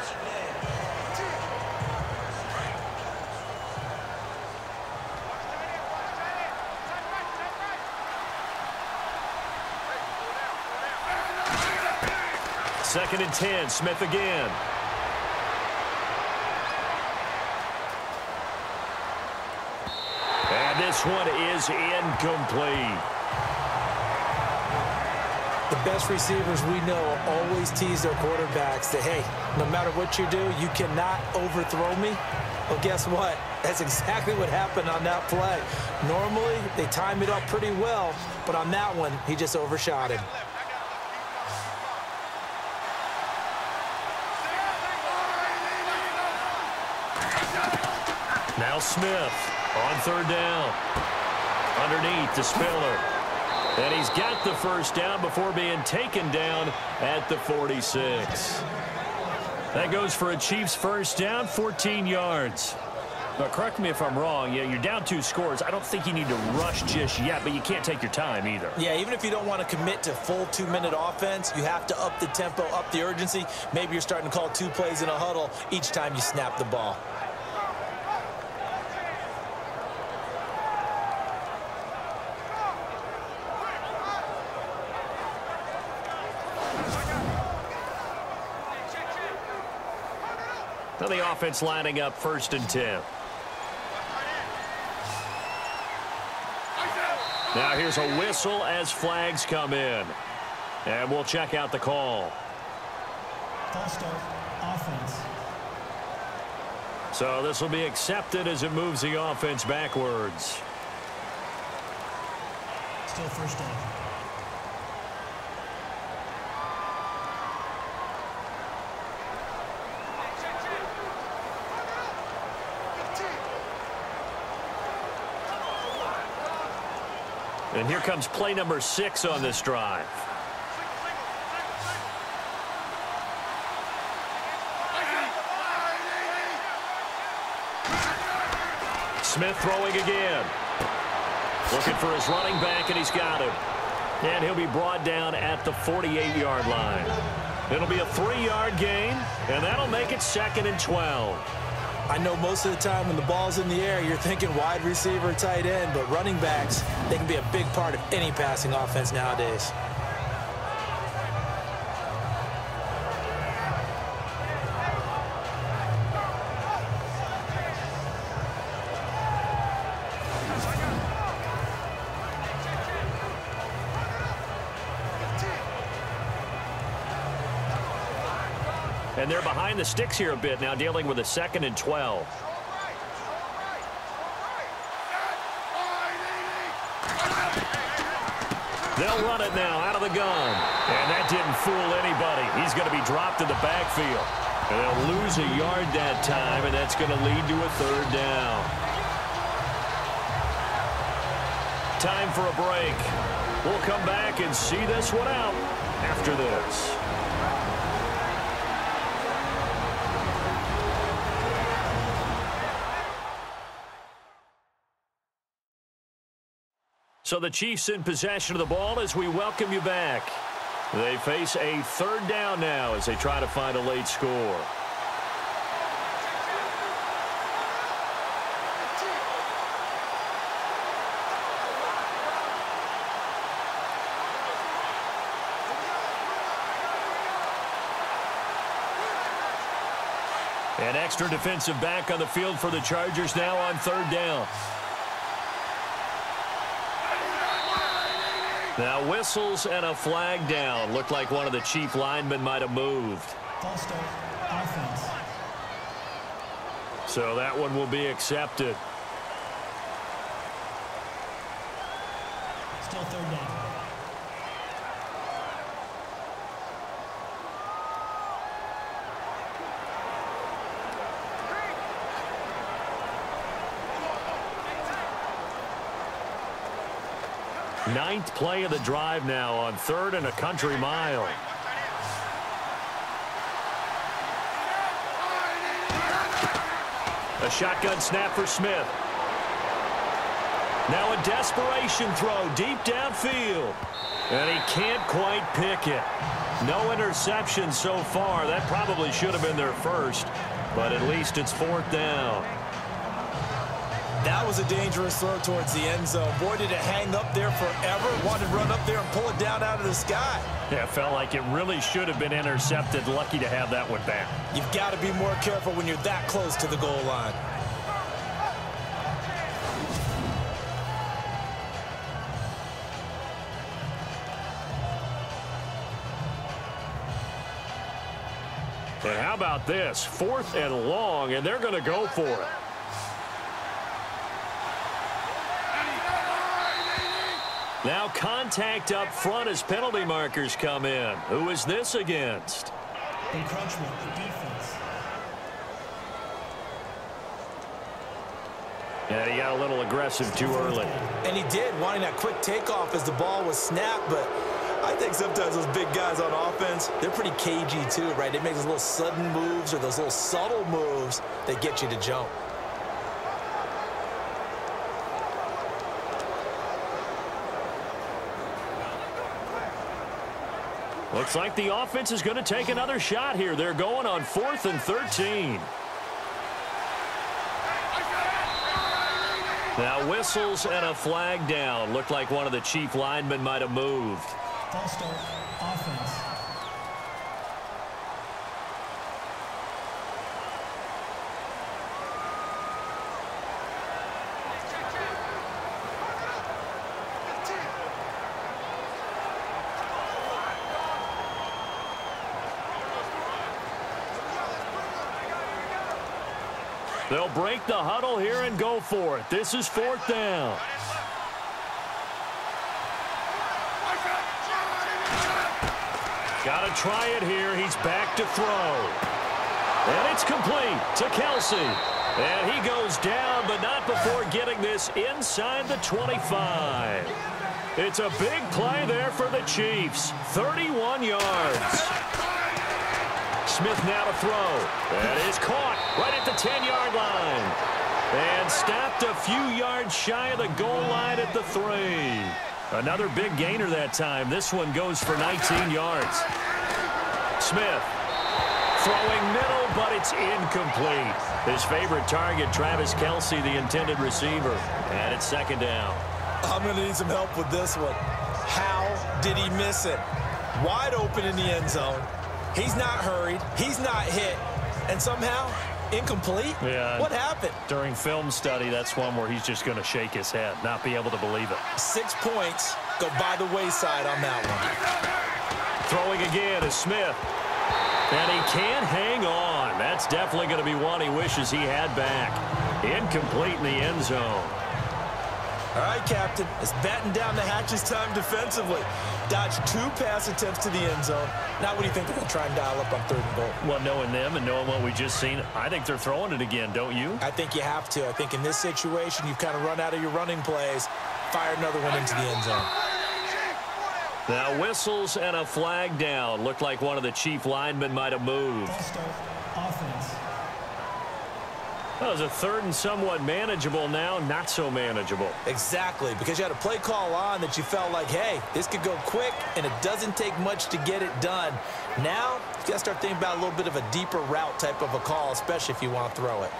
Second and 10. Smith again. And this one is incomplete. The best receivers we know always tease their quarterbacks that, hey, no matter what you do, you cannot overthrow me. Well, guess what? That's exactly what happened on that play. Normally, they time it up pretty well, but on that one, he just overshot him. Now Smith on third down. Underneath to Spiller. And he's got the first down before being taken down at the 46. That goes for a Chiefs first down, 14 yards. Now, correct me if I'm wrong. Yeah, you're down two scores. I don't think you need to rush just yet, but you can't take your time either. Yeah, even if you don't want to commit to full two-minute offense, you have to up the tempo, up the urgency. Maybe you're starting to call two plays in a huddle each time you snap the ball. Offense lining up first and 10. Now here's a whistle as flags come in. And we'll check out the call. False start. Offense. So this will be accepted as it moves the offense backwards. Still first down. And here comes play number six on this drive. Smith throwing again. Looking for his running back, and he's got him. And he'll be brought down at the 48-yard line. It'll be a three-yard gain, and that'll make it second and 12. I know most of the time when the ball's in the air, you're thinking wide receiver, tight end, but running backs, they can be a big part of any passing offense nowadays. And they're behind the sticks here a bit now, dealing with a second and 12. They'll run it now out of the gun. And that didn't fool anybody. He's going to be dropped in the backfield. And they'll lose a yard that time, and that's going to lead to a third down. Time for a break. We'll come back and see this one out after this. So the Chiefs in possession of the ball as we welcome you back. They face a third down now as they try to find a late score. An extra defensive back on the field for the Chargers now on third down. Now whistles and a flag down. Looked like one of the chief linemen might have moved. False start. Offense. So that one will be accepted. Ninth play of the drive now on third and a country mile. A shotgun snap for Smith. Now a desperation throw deep downfield. And he can't quite pick it. No interception so far. That probably should have been their first. But at least it's fourth down. That was a dangerous throw towards the end zone. Boy, did it hang up there forever. Wanted to run up there and pull it down out of the sky. Yeah, it felt like it really should have been intercepted. Lucky to have that one back. You've got to be more careful when you're that close to the goal line. And how about this? Fourth and long, and they're going to go for it. Now contact up front as penalty markers come in. Who is this against? Encroachment. Defense. Yeah, he got a little aggressive too early. And he did, wanting that quick takeoff as the ball was snapped, but I think sometimes those big guys on offense, they're pretty cagey too, right? They make those little sudden moves or those little subtle moves that get you to jump. Looks like the offense is going to take another shot here. They're going on fourth and 13. Now whistles and a flag down. Looked like one of the chief linemen might have moved. False start. Offense. They'll break the huddle here and go for it. This is fourth down. Got to try it here. He's back to throw. And it's complete to Kelce. And he goes down, but not before getting this inside the 25. It's a big play there for the Chiefs. 31 yards. Smith now to throw. That is caught right at the 10-yard line. And stopped a few yards shy of the goal line at the three. Another big gainer that time. This one goes for 19 yards. Smith throwing middle, but it's incomplete. His favorite target, Travis Kelce, the intended receiver. And it's second down. I'm going to need some help with this one. How did he miss it? Wide open in the end zone. He's not hurried. He's not hit. And somehow incomplete? Yeah. What happened? During film study, that's one where he's just going to shake his head, not be able to believe it. Six points go by the wayside on that one. Throwing again is Smith. And he can't hang on. That's definitely going to be one he wishes he had back. Incomplete in the end zone. All right, Captain. It's batten down the hatches time defensively. Dodged two pass attempts to the end zone. Now what do you think they're going to try and dial up on third and goal? Well, knowing them and knowing what we just seen, I think they're throwing it again, don't you? I think you have to. I think in this situation, you've kind of run out of your running plays. Fire another one into the end zone. Now whistles and a flag down. Looked like one of the chief linemen might have moved. That was a third and somewhat manageable now, not so manageable. Exactly, because you had a play call on that you felt like, hey, this could go quick, and it doesn't take much to get it done. Now, you got to start thinking about a little bit of a deeper route type of a call, especially if you want to throw it.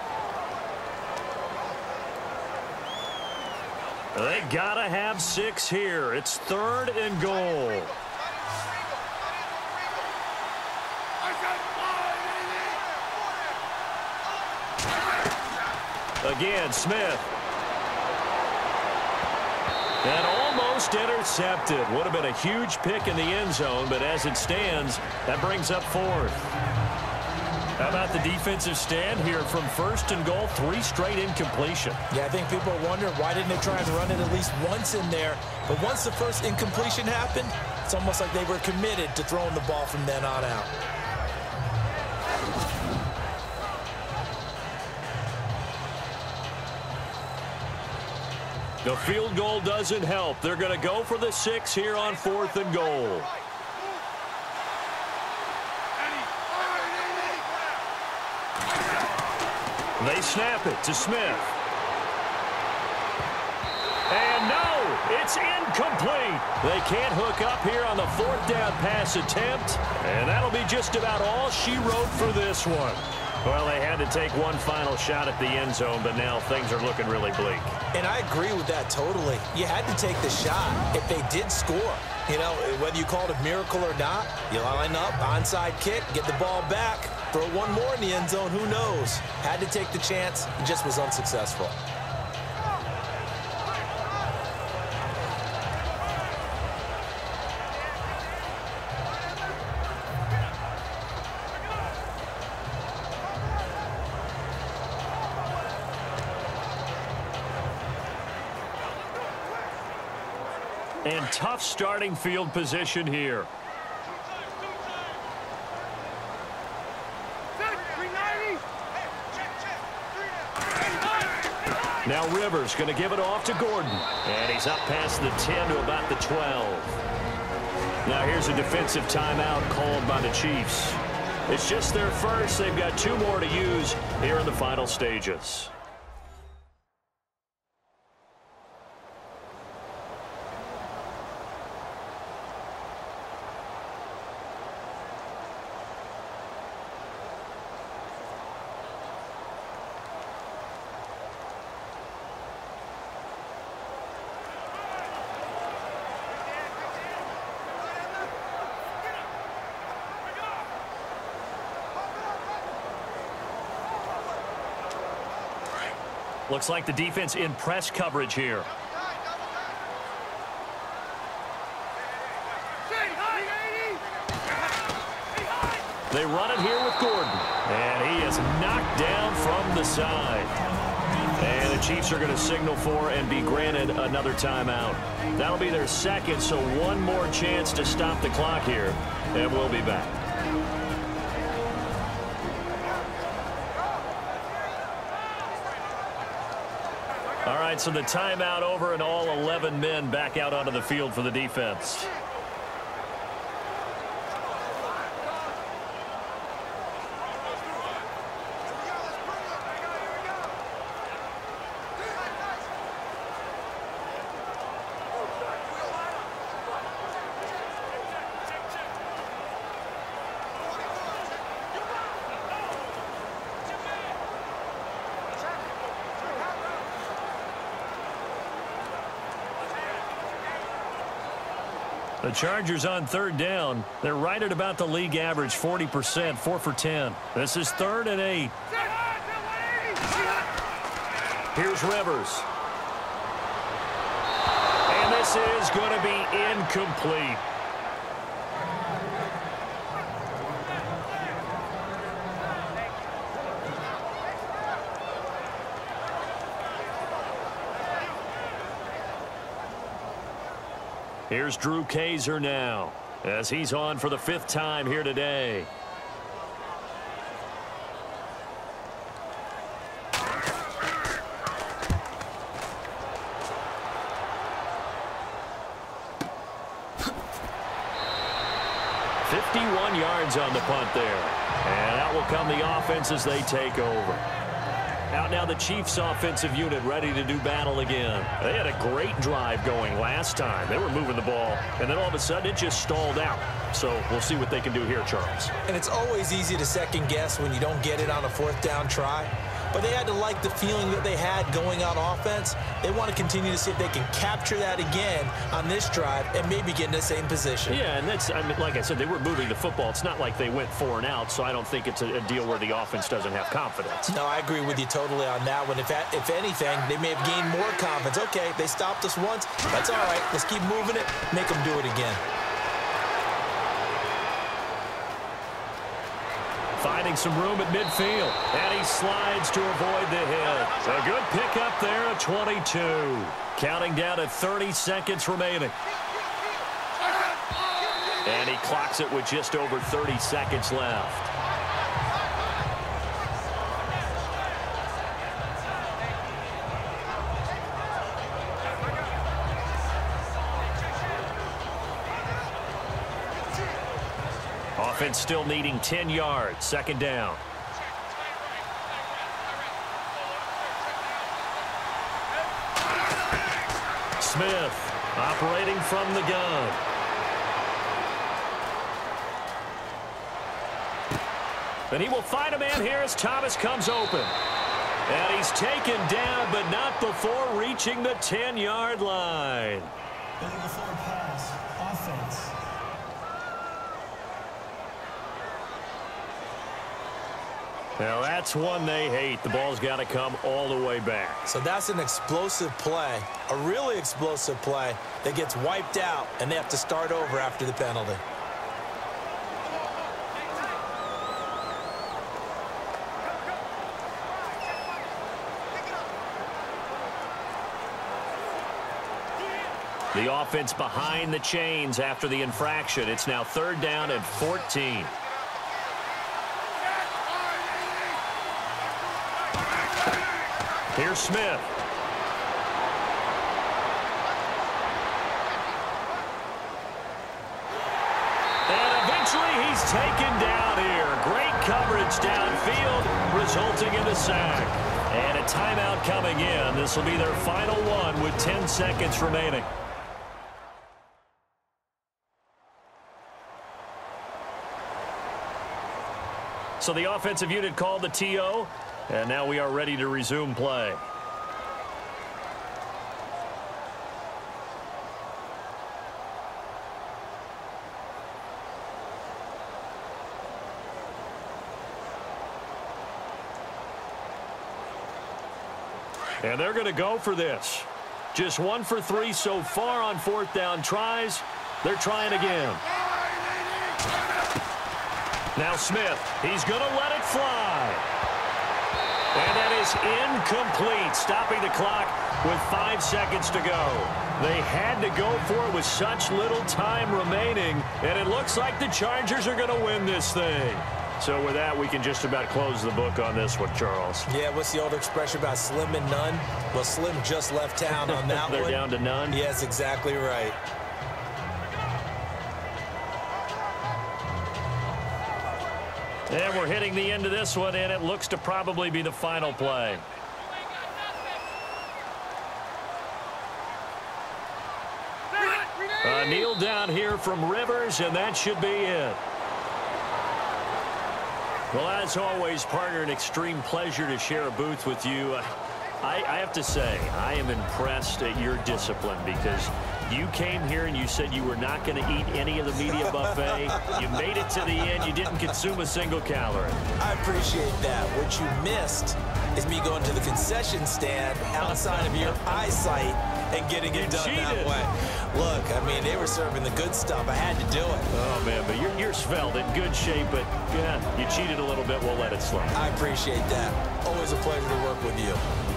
They got to have six here. It's third and goal. Again, Smith. And almost intercepted. Would have been a huge pick in the end zone, but as it stands, that brings up fourth. How about the defensive stand here from first and goal, three straight incompletion. Yeah, I think people are wondering why didn't they try and run it at least once in there. But once the first incompletion happened, it's almost like they were committed to throwing the ball from then on out. The field goal doesn't help. They're going to go for the six here on fourth and goal. They snap it to Smith. And no, it's incomplete. They can't hook up here on the fourth down pass attempt. And that'll be just about all she wrote for this one. Well, they had to take one final shot at the end zone, but now things are looking really bleak. And I agree with that totally. You had to take the shot if they did score. You know, whether you call it a miracle or not, you line up, onside kick, get the ball back, throw one more in the end zone, who knows? Had to take the chance, just was unsuccessful. Tough starting field position here. Now Rivers going to give it off to Gordon. And he's up past the 10 to about the 12. Now here's a defensive timeout called by the Chiefs. It's just their first. They've got two more to use here in the final stages. Looks like the defense in press coverage here. They run it here with Gordon. And he is knocked down from the side. And the Chiefs are going to signal for and be granted another timeout. That'll be their second, so one more chance to stop the clock here, and we'll be back. So the timeout over and all 11 men back out onto the field for the defense. The Chargers on third down. They're right at about the league average, 40%, 4 for 10. This is third and eight. Here's Rivers. And this is going to be incomplete. Here's Drew Kaser now as he's on for the fifth time here today. Fifty-one yards on the punt there. And that will come the offense as they take over. Out now the Chiefs offensive unit ready to do battle again. They had a great drive going last time. They were moving the ball, and then all of a sudden it just stalled out. So we'll see what they can do here, Charles. And it's always easy to second guess when you don't get it on a fourth down try but they had to like the feeling that they had going on offense. They want to continue to see if they can capture that again on this drive and maybe get in the same position. Yeah, and that's, I mean, like I said, they were moving the football. It's not like they went four and out, so I don't think it's a, a deal where the offense doesn't have confidence. No, I agree with you totally on that one. If, if anything, they may have gained more confidence. Okay, they stopped us once. That's all right. Let's keep moving it, make them do it again. Some room at midfield. And he slides to avoid the hit. A good pickup there at 22. Counting down to 30 seconds remaining. And he clocks it with just over 30 seconds left. Still needing 10 yards. Second down. Smith operating from the gun. And he will find a man here as Thomas comes open. And he's taken down, but not before reaching the 10-yard line. Now, that's one they hate. The ball's got to come all the way back. So that's an explosive play, a really explosive play that gets wiped out, and they have to start over after the penalty. The offense behind the chains after the infraction. It's now third down and 14. Here's Smith. And eventually he's taken down here. Great coverage downfield, resulting in a sack. And a timeout coming in. This will be their final one with 10 seconds remaining. So the offensive unit called the TO. And now we are ready to resume play. And they're going to go for this. Just one for three so far on fourth down tries. They're trying again. Now Smith, he's going to let it fly. And that is incomplete, stopping the clock with five seconds to go. They had to go for it with such little time remaining, and it looks like the Chargers are going to win this thing. So with that, we can just about close the book on this one, Charles. Yeah, what's the old expression about slim and none? Well, Slim just left town on that They're one. down to none? Yes, exactly right. And we're hitting the end of this one, and it looks to probably be the final play. A kneel down here from Rivers, and that should be it. Well, as always, partner, an extreme pleasure to share a booth with you. I, I have to say, I am impressed at your discipline because you came here and you said you were not going to eat any of the media buffet. you made it to the end. You didn't consume a single calorie. I appreciate that. What you missed is me going to the concession stand outside of your eyesight and getting it You done that way. Look, I mean, they were serving the good stuff. I had to do it. Oh, man, but you're, you're svelte, in good shape, but yeah, you cheated a little bit. We'll let it slide. I appreciate that. Always a pleasure to work with you.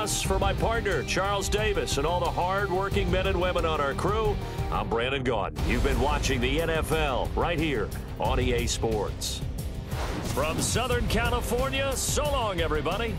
For my partner, Charles Davis, and all the hard-working men and women on our crew, I'm Brandon Gaudin. You've been watching the NFL right here on EA Sports. From Southern California, so long, everybody.